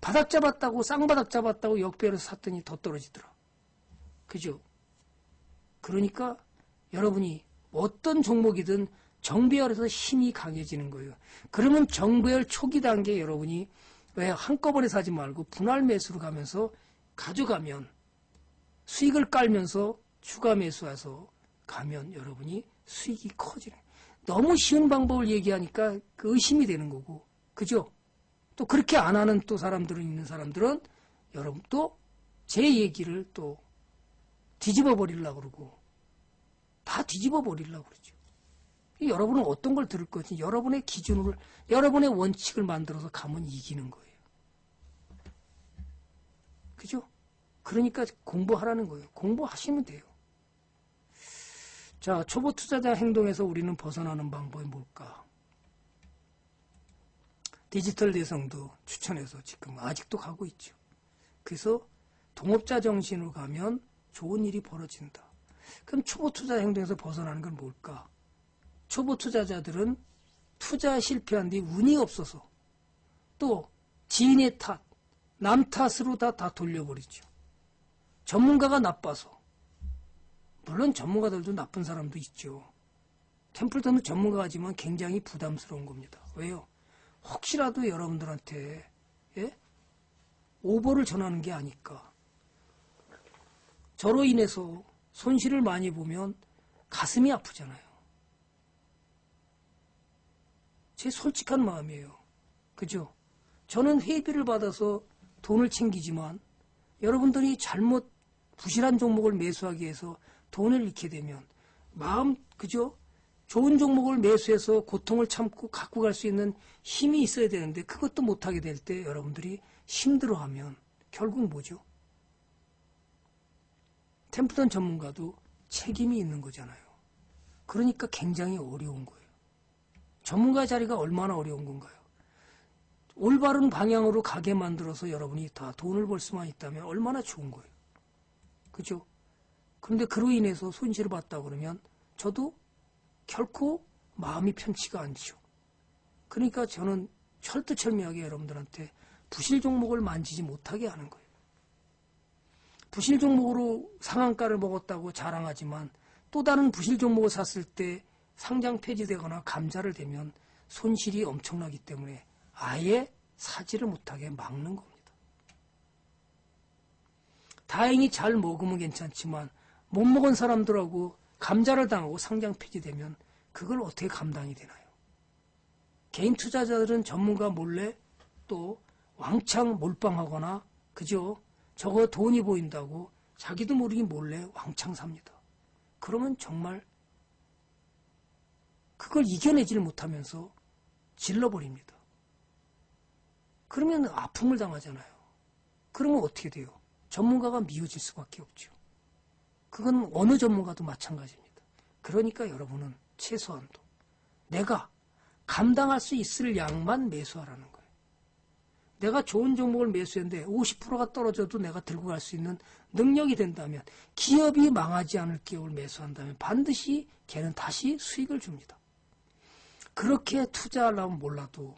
바닥 잡았다고 쌍바닥 잡았다고 역배열에서 샀더니 더 떨어지더라. 그죠? 그러니까 여러분이 어떤 종목이든 정배열에서 힘이 강해지는 거예요. 그러면 정배열 초기 단계 여러분이 왜 한꺼번에 사지 말고 분할 매수로 가면서 가져가면 수익을 깔면서 추가 매수해서 가면 여러분이 수익이 커지는 너무 쉬운 방법을 얘기하니까 그 의심이 되는 거고, 그죠? 또 그렇게 안 하는 또 사람들은 있는 사람들은 여러분 또 제 얘기를 또 뒤집어 버리려고 그러고, 다 뒤집어 버리려고 그러죠. 여러분은 어떤 걸 들을 것인지 여러분의 기준을 여러분의 원칙을 만들어서 가면 이기는 거예요. 그죠? 그러니까 공부하라는 거예요. 공부하시면 돼요. 자, 초보 투자자 행동에서 우리는 벗어나는 방법이 뭘까? 디지털 대성도 추천해서 지금 아직도 가고 있죠. 그래서 동업자 정신으로 가면 좋은 일이 벌어진다. 그럼 초보 투자 행동에서 벗어나는 건 뭘까? 초보 투자자들은 투자 실패한 뒤 운이 없어서 또 지인의 탓, 남 탓으로 다, 다 돌려버리죠. 전문가가 나빠서. 물론 전문가들도 나쁜 사람도 있죠. 템플턴은 전문가지만 굉장히 부담스러운 겁니다. 왜요? 혹시라도 여러분들한테 예? 오보를 전하는 게 아닐까. 저로 인해서 손실을 많이 보면 가슴이 아프잖아요. 제 솔직한 마음이에요. 그죠? 저는 회비를 받아서 돈을 챙기지만 여러분들이 잘못 부실한 종목을 매수하기 위해서 돈을 잃게 되면 마음 그죠? 좋은 종목을 매수해서 고통을 참고 갖고 갈 수 있는 힘이 있어야 되는데 그것도 못하게 될 때 여러분들이 힘들어하면 결국 뭐죠? 템플턴 전문가도 책임이 있는 거잖아요. 그러니까 굉장히 어려운 거예요. 전문가 자리가 얼마나 어려운 건가요? 올바른 방향으로 가게 만들어서 여러분이 다 돈을 벌 수만 있다면 얼마나 좋은 거예요. 그죠? 그런데 그로 인해서 손실을 봤다 그러면 저도 결코 마음이 편치가 않죠. 그러니까 저는 철두철미하게 여러분들한테 부실 종목을 만지지 못하게 하는 거예요. 부실 종목으로 상한가를 먹었다고 자랑하지만 또 다른 부실 종목을 샀을 때 상장 폐지되거나 감자를 대면 손실이 엄청나기 때문에 아예 사지를 못하게 막는 겁니다. 다행히 잘 먹으면 괜찮지만 못 먹은 사람들하고 감자를 당하고 상장 폐지되면 그걸 어떻게 감당이 되나요? 개인 투자자들은 전문가 몰래 또 왕창 몰빵하거나 그죠? 저거 돈이 보인다고 자기도 모르게 몰래 왕창 삽니다. 그러면 정말 그걸 이겨내지를 못하면서 질러버립니다. 그러면 아픔을 당하잖아요. 그러면 어떻게 돼요? 전문가가 미워질 수밖에 없죠. 그건 어느 전문가도 마찬가지입니다. 그러니까 여러분은 최소한도 내가 감당할 수 있을 양만 매수하라는 거예요. 내가 좋은 종목을 매수했는데 50%가 떨어져도 내가 들고 갈 수 있는 능력이 된다면 기업이 망하지 않을 기업을 매수한다면 반드시 걔는 다시 수익을 줍니다. 그렇게 투자하려면 몰라도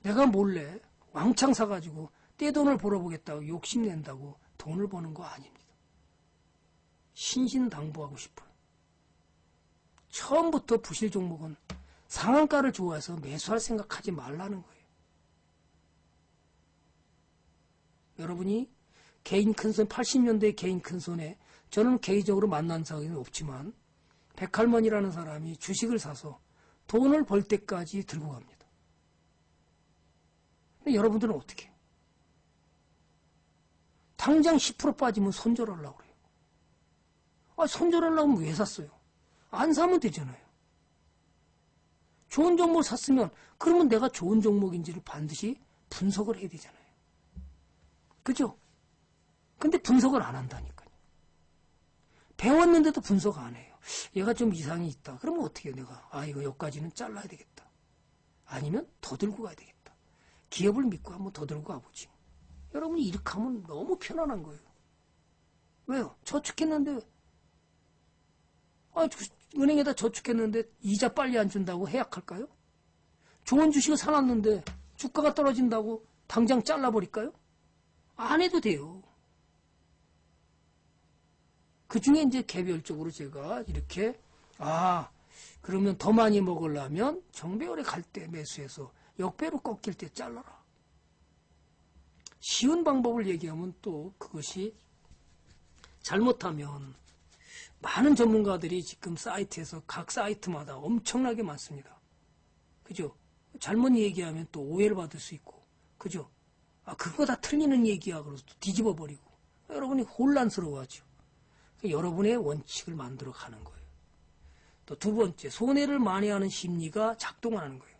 내가 몰래 왕창 사가지고 떼돈을 벌어보겠다고 욕심낸다고 돈을 버는 거 아닙니다. 신신당부하고 싶어요. 처음부터 부실 종목은 상한가를 좋아해서 매수할 생각하지 말라는 거예요. 여러분이 개인 큰손, 80년대 개인 큰손에 저는 개인적으로 만난 적은 없지만 백할머니라는 사람이 주식을 사서 돈을 벌 때까지 들고 갑니다. 여러분들은 어떻게? 당장 10% 빠지면 손절하려고 그래요. 아, 손절하려면 왜 샀어요? 안 사면 되잖아요. 좋은 종목 샀으면 그러면 내가 좋은 종목인지를 반드시 분석을 해야 되잖아요. 그죠? 근데 분석을 안 한다니까요. 배웠는데도 분석 안 해요. 얘가 좀 이상이 있다. 그러면 어떻게 내가? 아, 이거 여기까지는 잘라야 되겠다. 아니면 더 들고 가야 되겠다. 기업을 믿고 한번 더 들고 가보지. 여러분이 이렇게 하면 너무 편안한 거예요. 왜요? 저축했는데, 아, 은행에다 저축했는데 이자 빨리 안 준다고 해약할까요? 좋은 주식을 사놨는데 주가가 떨어진다고 당장 잘라버릴까요? 안 해도 돼요. 그 중에 이제 개별적으로 제가 이렇게, 아, 그러면 더 많이 먹으려면 정배열에 갈 때 매수해서 역배로 꺾일 때 잘라라. 쉬운 방법을 얘기하면 또 그것이 잘못하면 많은 전문가들이 지금 사이트에서 각 사이트마다 엄청나게 많습니다. 그죠? 잘못 얘기하면 또 오해를 받을 수 있고, 그죠? 아, 그거 다 틀리는 얘기야. 그래서 또 뒤집어 버리고. 여러분이 혼란스러워하죠. 여러분의 원칙을 만들어 가는 거예요. 또 두 번째, 손해를 만회하는 심리가 작동을 하는 거예요.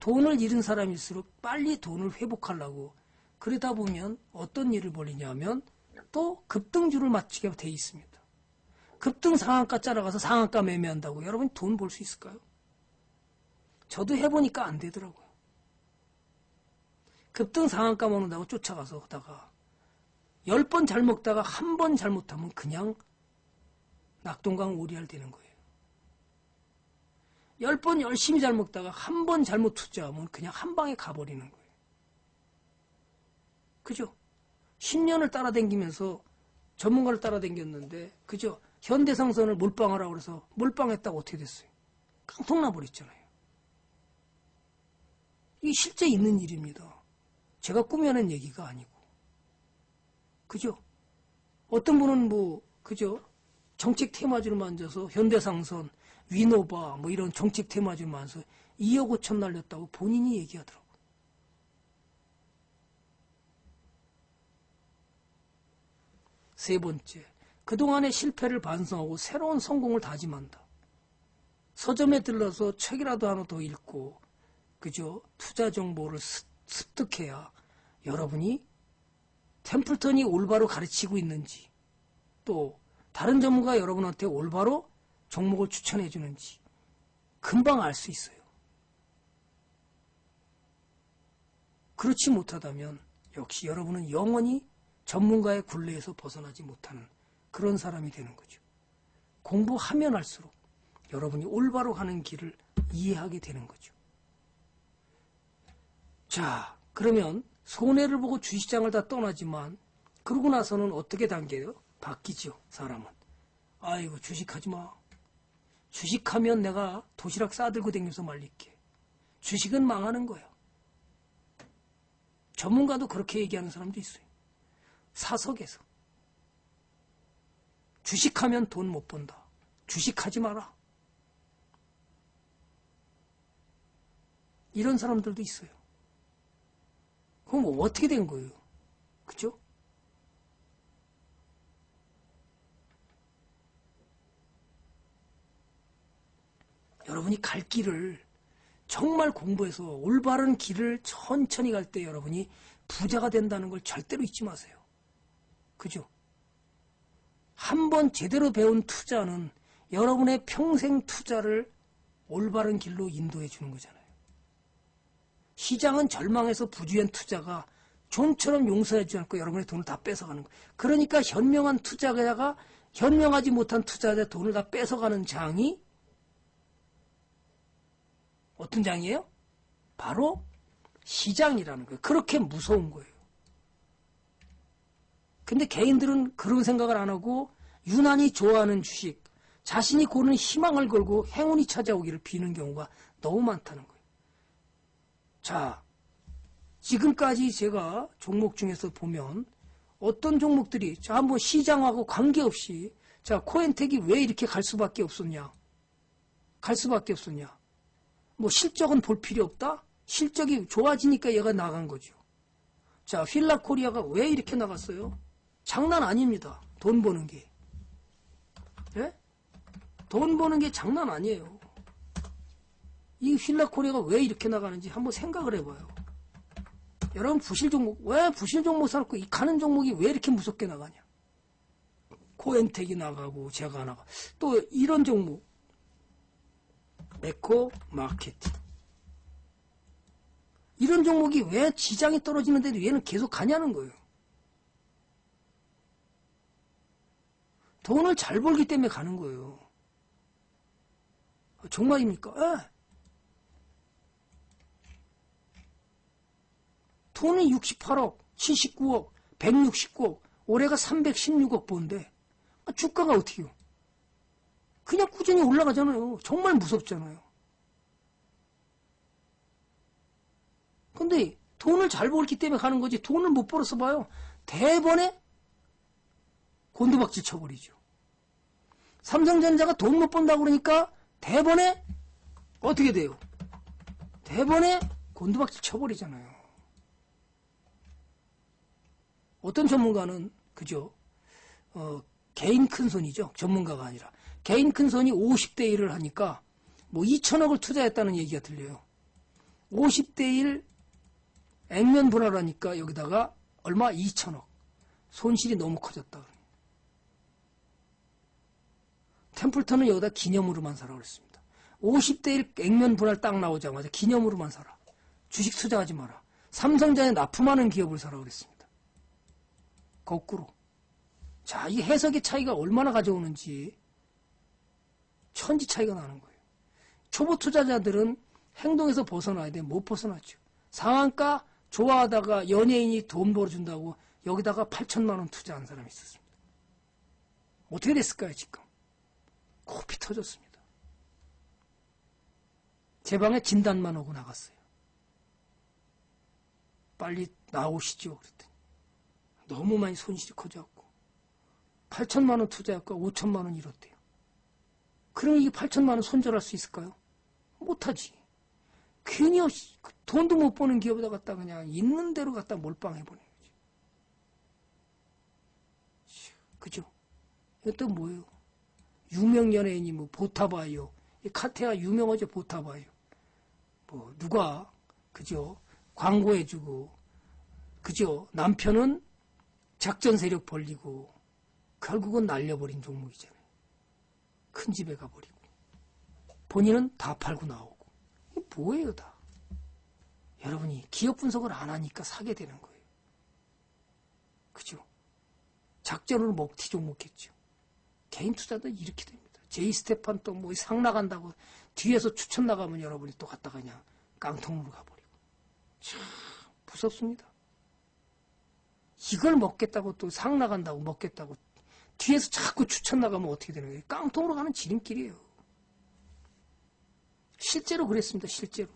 돈을 잃은 사람일수록 빨리 돈을 회복하려고 그러다 보면 어떤 일을 벌이냐면 또 급등주를 맞추게 돼 있습니다. 급등 상한가 따라가서 상한가 매매한다고 여러분 돈 벌 수 있을까요? 저도 해보니까 안 되더라고요. 급등 상한가 먹는다고 쫓아가서 하다가 열 번 잘 먹다가 한 번 잘못하면 그냥 낙동강 오리알 되는 거예요. 열 번 열심히 잘 먹다가 한 번 잘못 투자하면 그냥 한 방에 가버리는 거예요. 그죠? 10년을 따라다니면서 전문가를 따라다녔는데, 그죠? 현대상선을 몰빵하라고 그래서 몰빵했다고 어떻게 됐어요? 깡통 나버렸잖아요. 이게 실제 있는 일입니다. 제가 꾸며낸 얘기가 아니고. 그죠? 어떤 분은 뭐, 그죠? 정책 테마주를 만져서 현대상선, 위노바, 뭐 이런 정책 테마주를 만져서 2억 5천 날렸다고 본인이 얘기하더라고. 세 번째, 그동안의 실패를 반성하고 새로운 성공을 다짐한다. 서점에 들러서 책이라도 하나 더 읽고, 그죠? 투자 정보를 습- 습득해야 여러분이 템플턴이 올바로 가르치고 있는지, 또 다른 전문가 여러분한테 올바로 종목을 추천해 주는지 금방 알 수 있어요. 그렇지 못하다면 역시 여러분은 영원히 전문가의 굴레에서 벗어나지 못하는 그런 사람이 되는 거죠. 공부하면 할수록 여러분이 올바로 가는 길을 이해하게 되는 거죠. 자, 그러면 손해를 보고 주식장을 다 떠나지만 그러고 나서는 어떻게 단계요? 바뀌죠, 사람은. 아이고, 주식하지 마. 주식하면 내가 도시락 싸들고 다녀서 말릴게. 주식은 망하는 거야. 전문가도 그렇게 얘기하는 사람도 있어요. 사석에서. 주식하면 돈 못 번다. 주식하지 마라. 이런 사람들도 있어요. 그럼 뭐 어떻게 된 거예요? 그죠? 여러분이 갈 길을 정말 공부해서 올바른 길을 천천히 갈 때 여러분이 부자가 된다는 걸 절대로 잊지 마세요. 그죠? 한 번 제대로 배운 투자는 여러분의 평생 투자를 올바른 길로 인도해 주는 거잖아요. 시장은 절망해서 부주한 투자가 좀처럼 용서해 주지 않고 여러분의 돈을 다 뺏어가는 거예요. 그러니까 현명한 투자자가 현명하지 못한 투자자의 돈을 다 뺏어가는 장이 어떤 장이에요? 바로 시장이라는 거예요. 그렇게 무서운 거예요. 근데 개인들은 그런 생각을 안 하고 유난히 좋아하는 주식, 자신이 고는 희망을 걸고 행운이 찾아오기를 비는 경우가 너무 많다는 거예요. 자, 지금까지 제가 종목 중에서 보면 어떤 종목들이 자 한번 시장하고 관계없이 자 코엔텍이 왜 이렇게 갈 수밖에 없었냐? 갈 수밖에 없었냐? 뭐 실적은 볼 필요 없다? 실적이 좋아지니까 얘가 나간 거죠. 자, 휠라 코리아가 왜 이렇게 나갔어요? 장난 아닙니다. 돈 버는 게. 예? 돈 버는 게 장난 아니에요. 이 휠라 코리아가 왜 이렇게 나가는지 한번 생각을 해봐요. 여러분 부실 종목 왜 부실 종목 사놓고 이 가는 종목이 왜 이렇게 무섭게 나가냐? 코엔텍이 나가고 제가 나가 또 이런 종목 에코 마케팅 이런 종목이 왜 지장이 떨어지는데도 얘는 계속 가냐는 거예요. 돈을 잘 벌기 때문에 가는 거예요. 정말입니까? 예. 돈이 68억, 79억, 169억, 올해가 316억 본데 주가가 어떻게요? 그냥 꾸준히 올라가잖아요. 정말 무섭잖아요. 근데 돈을 잘 벌기 때문에 가는 거지 돈을 못 벌어서 봐요. 대번에 곤두박질 쳐버리죠. 삼성전자가 돈 못 번다고 그러니까 대번에 어떻게 돼요? 대번에 곤두박질 쳐버리잖아요. 어떤 전문가는 그죠? 어, 개인 큰 손이죠. 전문가가 아니라 개인 큰 손이 50대 1을 하니까 뭐 2천억을 투자했다는 얘기가 들려요. 50대 1 액면 분할하니까 여기다가 얼마? 2천억. 손실이 너무 커졌다. 템플턴은 여기다 기념으로만 사라 그랬습니다. 50대 1 액면 분할 딱 나오자마자 기념으로만 사라. 주식 투자하지 마라. 삼성전에 납품하는 기업을 사라 그랬습니다. 거꾸로. 자, 이 해석의 차이가 얼마나 가져오는지 천지 차이가 나는 거예요. 초보 투자자들은 행동에서 벗어나야 돼. 못 벗어났죠. 상한가 좋아하다가 연예인이 돈 벌어준다고 여기다가 8천만 원 투자한 사람이 있었습니다. 어떻게 됐을까요, 지금? 코피 터졌습니다. 제 방에 진단만 오고 나갔어요. 빨리 나오시죠. 그랬더니 너무 많이 손실이 커져갖고 8천만 원 투자했고 5천만 원 잃었대요. 그럼 이게 8천만 원 손절할 수 있을까요? 못하지. 괜히 그 돈도 못 버는 기업에다 갖다 그냥 있는 대로 갖다 몰빵해버리는 거지. 그죠? 이것도 뭐예요? 유명 연예인이 뭐 보타바이오. 이 카테가 유명하죠, 보타바이오. 뭐, 누가, 그죠? 광고해주고, 그죠? 남편은 작전 세력 벌리고, 결국은 날려버린 종목이잖아요. 큰 집에 가버리고. 본인은 다 팔고 나오고. 이게 뭐예요, 다? 여러분이 기업 분석을 안 하니까 사게 되는 거예요. 그죠? 작전으로 먹튀 종목했죠. 개인 투자도 이렇게 됩니다. 제이 스테판 또 뭐 상 나간다고 뒤에서 추천 나가면 여러분이 또 갔다가 그냥 깡통으로 가버리고. 참, 무섭습니다. 이걸 먹겠다고 또 상 나간다고 먹겠다고 뒤에서 자꾸 추천 나가면 어떻게 되는 거예요? 깡통으로 가는 지름길이에요. 실제로 그랬습니다. 실제로.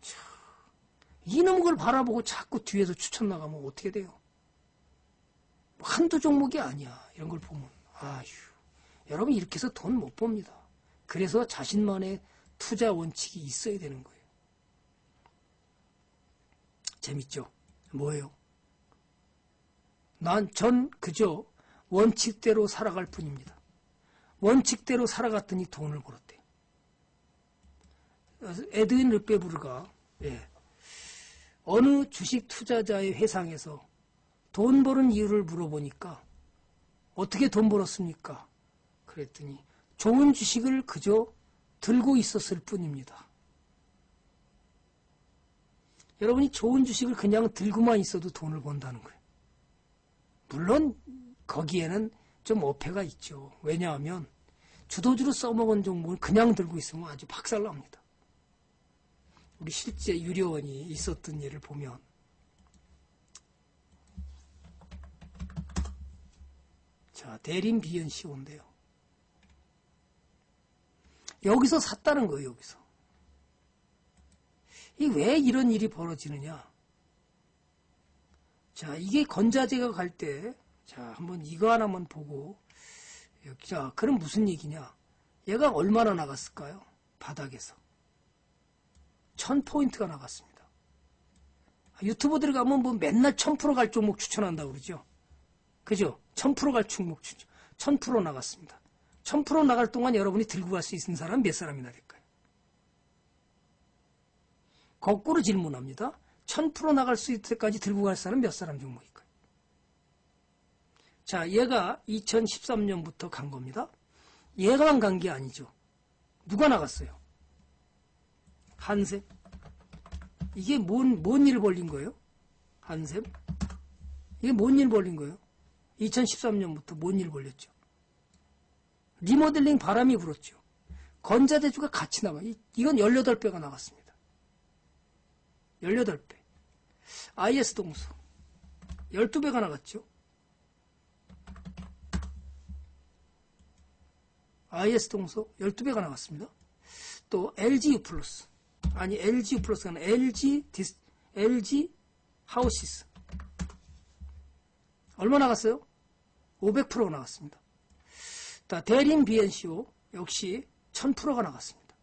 참, 이놈 걸 바라보고 자꾸 뒤에서 추천 나가면 어떻게 돼요? 한두 종목이 아니야. 이런 걸 보면. 아휴. 여러분 이렇게 해서 돈못 법니다. 그래서 자신만의 투자 원칙이 있어야 되는 거예요. 재밌죠? 뭐예요? 난 전 그저 원칙대로 살아갈 뿐입니다. 원칙대로 살아갔더니 돈을 벌었대요. 에드윈 르페부르가 예, 어느 주식 투자자의 회상에서 돈 버는 이유를 물어보니까 어떻게 돈 벌었습니까? 그랬더니 좋은 주식을 그저 들고 있었을 뿐입니다. 여러분이 좋은 주식을 그냥 들고만 있어도 돈을 번다는 거예요. 물론 거기에는 좀 어폐가 있죠. 왜냐하면 주도주로 써먹은 종목을 그냥 들고 있으면 아주 박살납니다. 우리 실제 유료원이 있었던 일을 보면 자 대림 비연 시온데요. 여기서 샀다는 거예요. 여기서 이 왜 이런 일이 벌어지느냐? 자 이게 건자재가 갈 때 자 한번 이거 하나만 보고 자 그럼 무슨 얘기냐? 얘가 얼마나 나갔을까요? 바닥에서 1000포인트가 나갔습니다. 유튜브 들어가면 뭐 맨날 1000%갈 종목 추천한다고 그러죠. 그죠? 1000%갈 종목 추천. 1000% 나갔습니다. 1000% 나갈 동안 여러분이 들고 갈 수 있는 사람 몇 사람이나 될까요? 거꾸로 질문합니다. 1000% 나갈 수 있을 때까지 들고 갈 사람 몇 사람 종목일까요? 자, 얘가 2013년부터 간 겁니다. 얘가만 간 게 아니죠. 누가 나갔어요? 한샘? 이게 뭔, 뭔 일을 벌린 거예요? 한샘? 이게 뭔 일 벌린 거예요? 2013년부터 뭔 일 벌렸죠? 리모델링 바람이 불었죠. 건자대주가 같이 나가. 이건 18배가 나갔습니다. 18배. IS 동서. 12배가 나갔죠. IS 동서 12배가 나갔습니다. 또 LGU 플러스. 아니 LG 플러스가 아니라 LG 디스, LG 하우시스 얼마 나갔어요? 500%가 나갔습니다. 대림 BNCO 역시 1000%가 나갔습니다.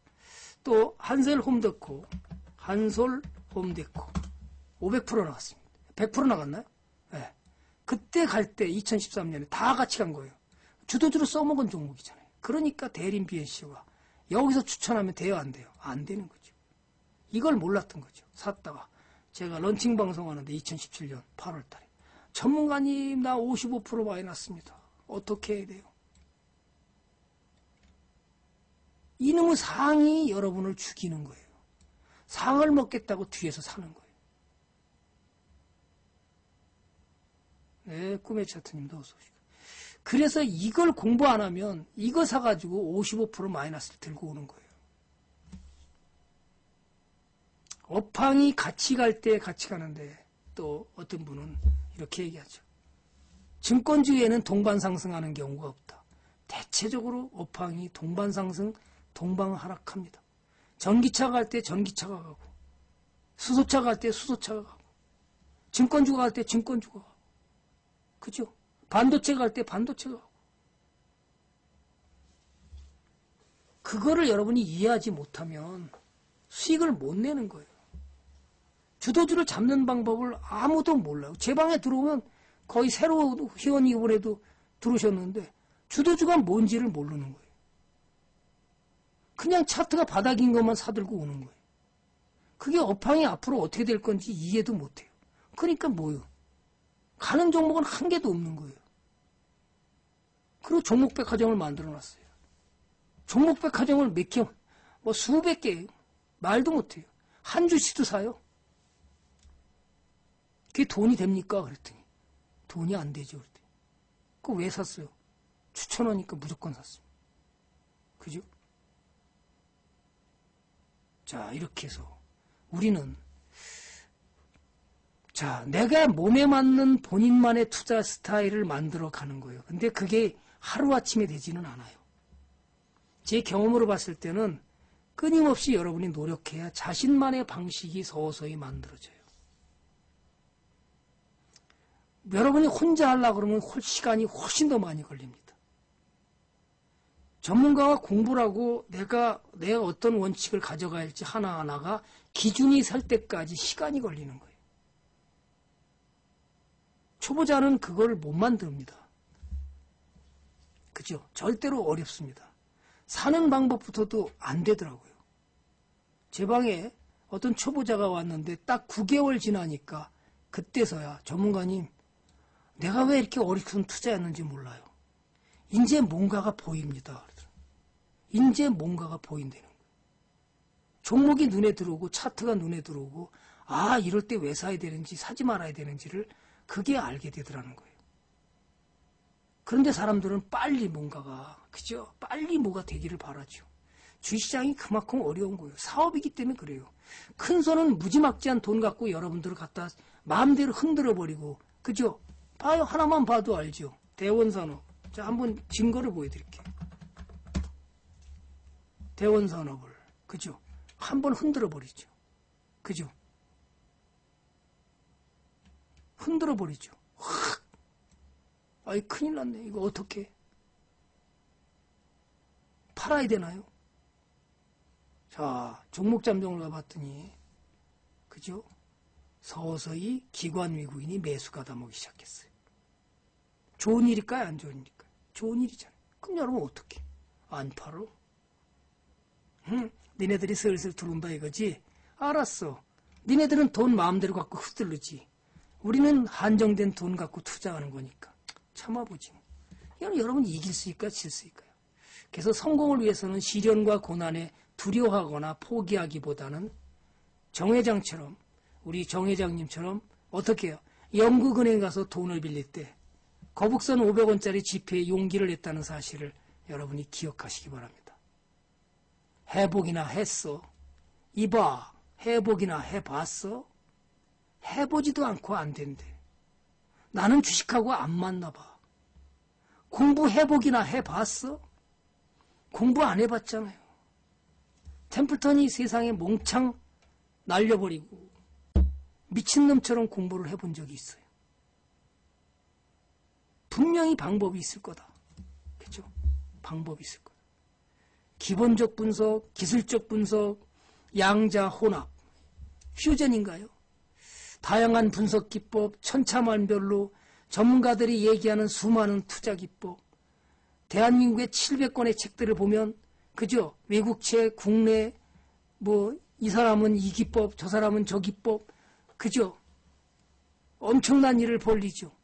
또 한솔 홈데코, 한솔 홈데코 500% 나갔습니다. 100% 나갔나요? 네. 그때 갈 때 2013년에 다 같이 간 거예요. 주도주로 써먹은 종목이잖아요. 그러니까 대림 BNC가 여기서 추천하면 돼요, 안 돼요? 안 되는 거죠. 이걸 몰랐던 거죠. 샀다가 제가 런칭 방송하는데 2017년 8월 달에 전문가님 나 55% 마이너스입니다. 어떻게 해야 돼요? 이놈의 상이 여러분을 죽이는 거예요. 상을 먹겠다고 뒤에서 사는 거예요. 네, 꿈의 차트님도 어서 오시고. 그래서 이걸 공부 안 하면 이거 사가지고 55% 마이너스를 들고 오는 거예요. 업황이 같이 갈 때 같이 가는데 또 어떤 분은 이렇게 얘기하죠. 증권주에는 동반 상승하는 경우가 없다. 대체적으로 업황이 동반 상승, 동방 하락합니다. 전기차 갈 때 전기차가 가고 수소차 갈 때 수소차가 가고 증권주가 갈 때 증권주가 가고 그죠? 반도체 갈 때 반도체가 가고 그거를 여러분이 이해하지 못하면 수익을 못 내는 거예요. 주도주를 잡는 방법을 아무도 몰라요. 제 방에 들어오면 거의 새로 회원이 이번에도 들어오셨는데 주도주가 뭔지를 모르는 거예요. 그냥 차트가 바닥인 것만 사들고 오는 거예요. 그게 업황이 앞으로 어떻게 될 건지 이해도 못해요. 그러니까 뭐요? 가는 종목은 한 개도 없는 거예요. 그리고 종목백화점을 만들어 놨어요. 종목백화점을 몇 개, 뭐 수백 개, 말도 못해요. 한 주씩도 사요. 그게 돈이 됩니까? 그랬더니. 돈이 안 되죠. 그랬더니. 그거 왜 샀어요? 추천하니까 무조건 샀어요. 그죠? 자, 이렇게 해서 우리는 자, 내가 몸에 맞는 본인만의 투자 스타일을 만들어 가는 거예요. 근데 그게 하루아침에 되지는 않아요. 제 경험으로 봤을 때는 끊임없이 여러분이 노력해야 자신만의 방식이 서서히 만들어져요. 여러분이 혼자 하려고 그러면 시간이 훨씬 더 많이 걸립니다. 전문가가 공부를 하고 내가, 내가 어떤 원칙을 가져가야 할지 하나하나가 기준이 설 때까지 시간이 걸리는 거예요. 초보자는 그걸 못 만듭니다. 그죠? 절대로 어렵습니다. 사는 방법부터도 안 되더라고요. 제 방에 어떤 초보자가 왔는데 딱 9개월 지나니까 그때서야 전문가님 내가 왜 이렇게 어리석은 투자했는지 몰라요. 이제 뭔가가 보입니다. 이제 뭔가가 보인다는 거예요. 종목이 눈에 들어오고 차트가 눈에 들어오고 아 이럴 때 왜 사야 되는지 사지 말아야 되는지를 그게 알게 되더라는 거예요. 그런데 사람들은 빨리 뭔가가 그죠? 빨리 뭐가 되기를 바라죠. 주시장이 그만큼 어려운 거예요. 사업이기 때문에 그래요. 큰 손은 무지막지한 돈 갖고 여러분들을 갖다 마음대로 흔들어 버리고 그죠? 봐요 하나만 봐도 알죠. 대원산업. 자 한번 증거를 보여드릴게요. 대원산업을 그죠? 한번 흔들어 버리죠. 그죠? 흔들어 버리죠. 확. 아이 큰일 났네. 이거 어떻게? 팔아야 되나요? 자, 종목 잠정을 가봤더니 그죠? 서서히 기관 외국인이 매수 가 다먹기 시작했어요. 좋은 일일까요? 안 좋은 일일까요? 좋은 일이잖아요. 그럼 여러분 어떻게? 안 팔어? 응? 니네들이 슬슬 들어온다 이거지? 알았어. 니네들은 돈 마음대로 갖고 휘둘르지. 우리는 한정된 돈 갖고 투자하는 거니까. 참아보지. 이건 여러분 이길 수 있을까, 질 수 있을까요? 그래서 성공을 위해서는 시련과 고난에 두려워하거나 포기하기보다는 정 회장처럼, 우리 정 회장님처럼 어떻게 해요? 영국은행 가서 돈을 빌릴 때 거북선 500원짜리 지폐에 용기를 냈다는 사실을 여러분이 기억하시기 바랍니다. 해보기나 했어. 이봐, 해보기나 해봤어? 해보지도 않고 안 된대. 나는 주식하고 안 맞나 봐. 공부해보기나 해봤어? 공부 안 해봤잖아요. 템플턴이 세상에 몽창 날려버리고 미친놈처럼 공부를 해본 적이 있어요. 분명히 방법이 있을 거다. 그죠? 방법이 있을 거다. 기본적 분석, 기술적 분석, 양자 혼합, 퓨전인가요? 다양한 분석 기법, 천차만별로 전문가들이 얘기하는 수많은 투자 기법, 대한민국의 700권의 책들을 보면 그죠? 외국 책, 국내 뭐 이 사람은 이 기법, 저 사람은 저 기법 그죠? 엄청난 일을 벌리죠.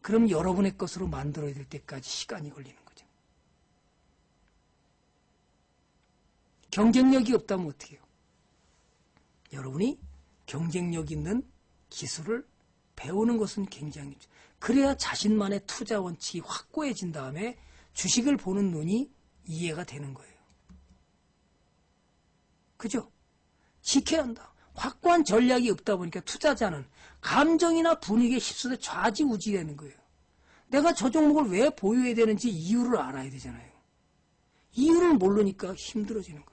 그럼 여러분의 것으로 만들어야 될 때까지 시간이 걸리는 거죠. 경쟁력이 없다면 어떻게 해요? 여러분이 경쟁력 있는 기술을 배우는 것은 굉장히 그래야 자신만의 투자 원칙이 확고해진 다음에 주식을 보는 눈이 이해가 되는 거예요. 그죠? 지켜야 한다. 확고한 전략이 없다 보니까 투자자는 감정이나 분위기에 휩쓸려 좌지우지 되는 거예요. 내가 저 종목을 왜 보유해야 되는지 이유를 알아야 되잖아요. 이유를 모르니까 힘들어지는 거예요.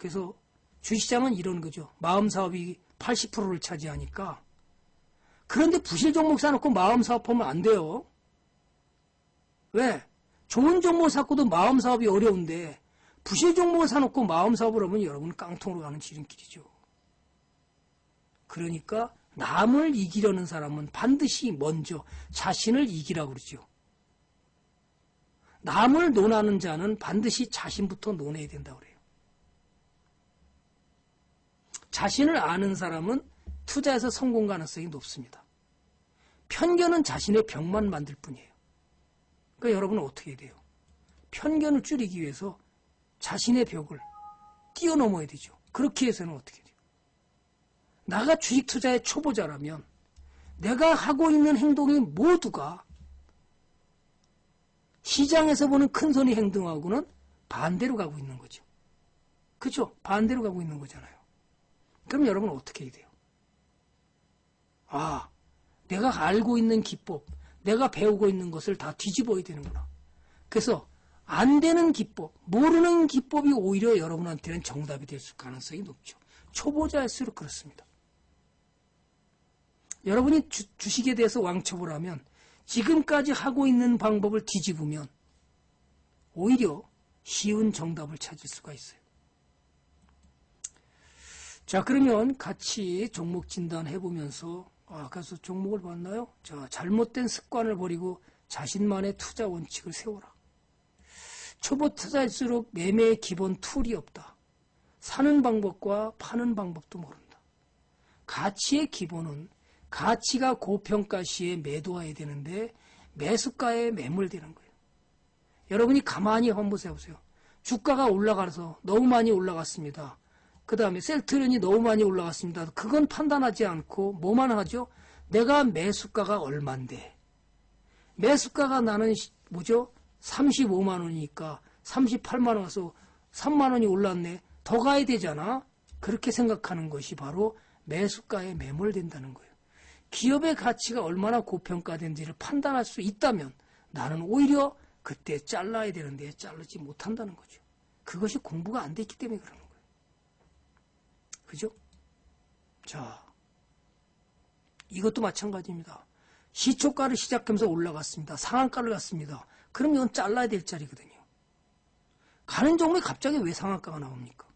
그래서 주시장은 이런 거죠. 마음 사업이 80%를 차지하니까. 그런데 부실 종목 사놓고 마음 사업하면 안 돼요. 왜? 좋은 종목 사고도 마음 사업이 어려운데 부실 종목을 사놓고 마음 사업을 하면 여러분 깡통으로 가는 지름길이죠. 그러니까 남을 이기려는 사람은 반드시 먼저 자신을 이기라고 그러죠. 남을 논하는 자는 반드시 자신부터 논해야 된다고 그래요. 자신을 아는 사람은 투자에서 성공 가능성이 높습니다. 편견은 자신의 병만 만들 뿐이에요. 그러니까 여러분은 어떻게 해야 돼요? 편견을 줄이기 위해서 자신의 벽을 뛰어넘어야 되죠. 그렇게 해서는 어떻게 돼요? 나가 주식 투자의 초보자라면 내가 하고 있는 행동이 모두가 시장에서 보는 큰 손이 행동하고는 반대로 가고 있는 거죠. 그죠? 반대로 가고 있는 거잖아요. 그럼 여러분은 어떻게 해야 돼요? 아, 내가 알고 있는 기법, 내가 배우고 있는 것을 다 뒤집어야 되는구나. 그래서 안 되는 기법, 모르는 기법이 오히려 여러분한테는 정답이 될수 가능성이 높죠. 초보자일수록 그렇습니다. 여러분이 주, 식에 대해서 왕초보를 하면 지금까지 하고 있는 방법을 뒤집으면 오히려 쉬운 정답을 찾을 수가 있어요. 자, 그러면 같이 종목 진단 해 보면서 아, 그래서 종목을 봤나요? 자, 잘못된 습관을 버리고 자신만의 투자 원칙을 세워라. 초보 투자일수록 매매의 기본 툴이 없다. 사는 방법과 파는 방법도 모른다. 가치의 기본은 가치가 고평가 시에 매도해야 되는데 매수가에 매몰되는 거예요. 여러분이 가만히 한번 보세요. 주가가 올라가서 너무 많이 올라갔습니다. 그 다음에 셀트론이 너무 많이 올라갔습니다. 그건 판단하지 않고 뭐만 하죠? 내가 매수가가 얼만데 매수가가 나는 뭐죠? 35만 원이니까 38만 원 와서 3만 원이 올랐네. 더 가야 되잖아. 그렇게 생각하는 것이 바로 매수가에 매몰된다는 거예요. 기업의 가치가 얼마나 고평가된지를 판단할 수 있다면 나는 오히려 그때 잘라야 되는데 자르지 못한다는 거죠. 그것이 공부가 안 됐기 때문에 그러는 거예요. 그죠? 자, 이것도 마찬가지입니다. 시초가를 시작하면서 올라갔습니다. 상한가를 갔습니다. 그럼 이건 잘라야 될 자리거든요. 가는 종목에 갑자기 왜 상한가가 나옵니까?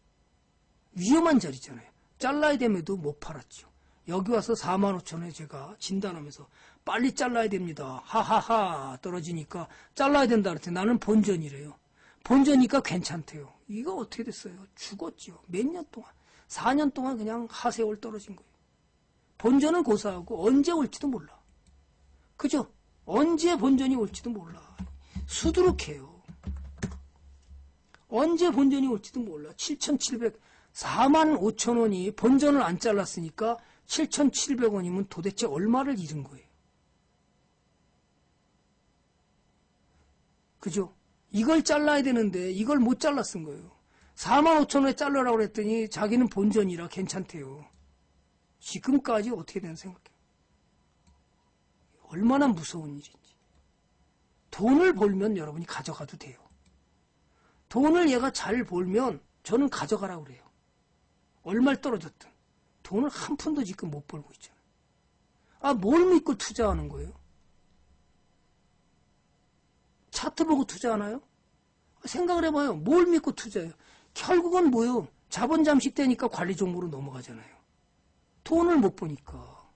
위험한 자리잖아요. 잘라야 됨에도 못 팔았죠. 여기 와서 4만 5천 원에 제가 진단하면서 빨리 잘라야 됩니다. 하하하 떨어지니까 잘라야 된다 그랬더니 나는 본전이래요. 본전이니까 괜찮대요. 이거 어떻게 됐어요? 죽었죠. 몇 년 동안. 4년 동안 그냥 하세월 떨어진 거예요. 본전은 고사하고 언제 올지도 몰라. 그죠? 언제 본전이 올지도 몰라. 수두룩해요. 언제 본전이 올지도 몰라. 7,700, 4만 5천 원이 본전을 안 잘랐으니까 7,700원이면 도대체 얼마를 잃은 거예요. 그죠? 이걸 잘라야 되는데 이걸 못쓴 거예요. 4만 5천 원에 잘라라고 그랬더니 자기는 본전이라 괜찮대요. 지금까지 어떻게 되는 생각해요? 얼마나 무서운 일인지. 돈을 벌면 여러분이 가져가도 돼요. 돈을 얘가 잘 벌면 저는 가져가라고 그래요. 얼마를 떨어졌든. 돈을 한 푼도 지금 못 벌고 있잖아요. 아, 뭘 믿고 투자하는 거예요? 차트 보고 투자하나요? 생각을 해봐요. 뭘 믿고 투자해요? 결국은 뭐요? 자본 잠식 되니까 관리 종목으로 넘어가잖아요. 돈을 못 보니까.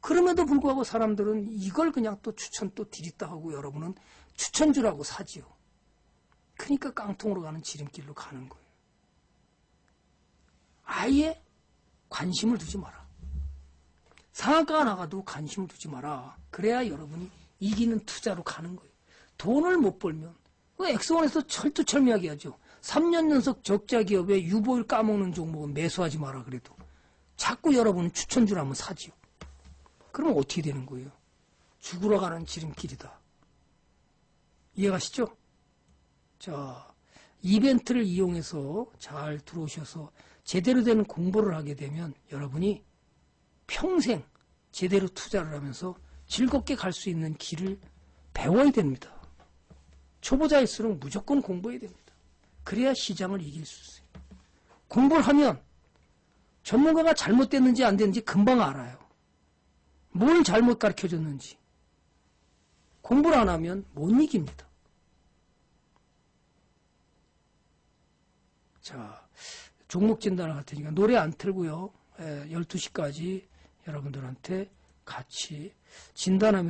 그럼에도 불구하고 사람들은 이걸 그냥 또 추천 또 드렸다 하고 여러분은 추천주라고 사지요. 그러니까 깡통으로 가는 지름길로 가는 거예요. 아예 관심을 두지 마라. 상한가가 나가도 관심을 두지 마라. 그래야 여러분이 이기는 투자로 가는 거예요. 돈을 못 벌면 그 엑스원에서 철두철미하게 하죠. 3년 연속 적자 기업에 유보를 까먹는 종목은 매수하지 마라 그래도 자꾸 여러분은 추천주를 하면 사지요. 그러면 어떻게 되는 거예요? 죽으러 가는 지름길이다. 이해가시죠? 자, 이벤트를 이용해서 잘 들어오셔서 제대로 된 공부를 하게 되면 여러분이 평생 제대로 투자를 하면서 즐겁게 갈 수 있는 길을 배워야 됩니다. 초보자일수록 무조건 공부해야 됩니다. 그래야 시장을 이길 수 있어요. 공부를 하면 전문가가 잘못됐는지 안 됐는지 금방 알아요. 뭘 잘못 가르쳐 줬는지. 공부를 안 하면 못 이깁니다. 자, 종목 진단을 할 테니까 노래 안 틀고요. 예, 12시까지 여러분들한테 같이 진단하면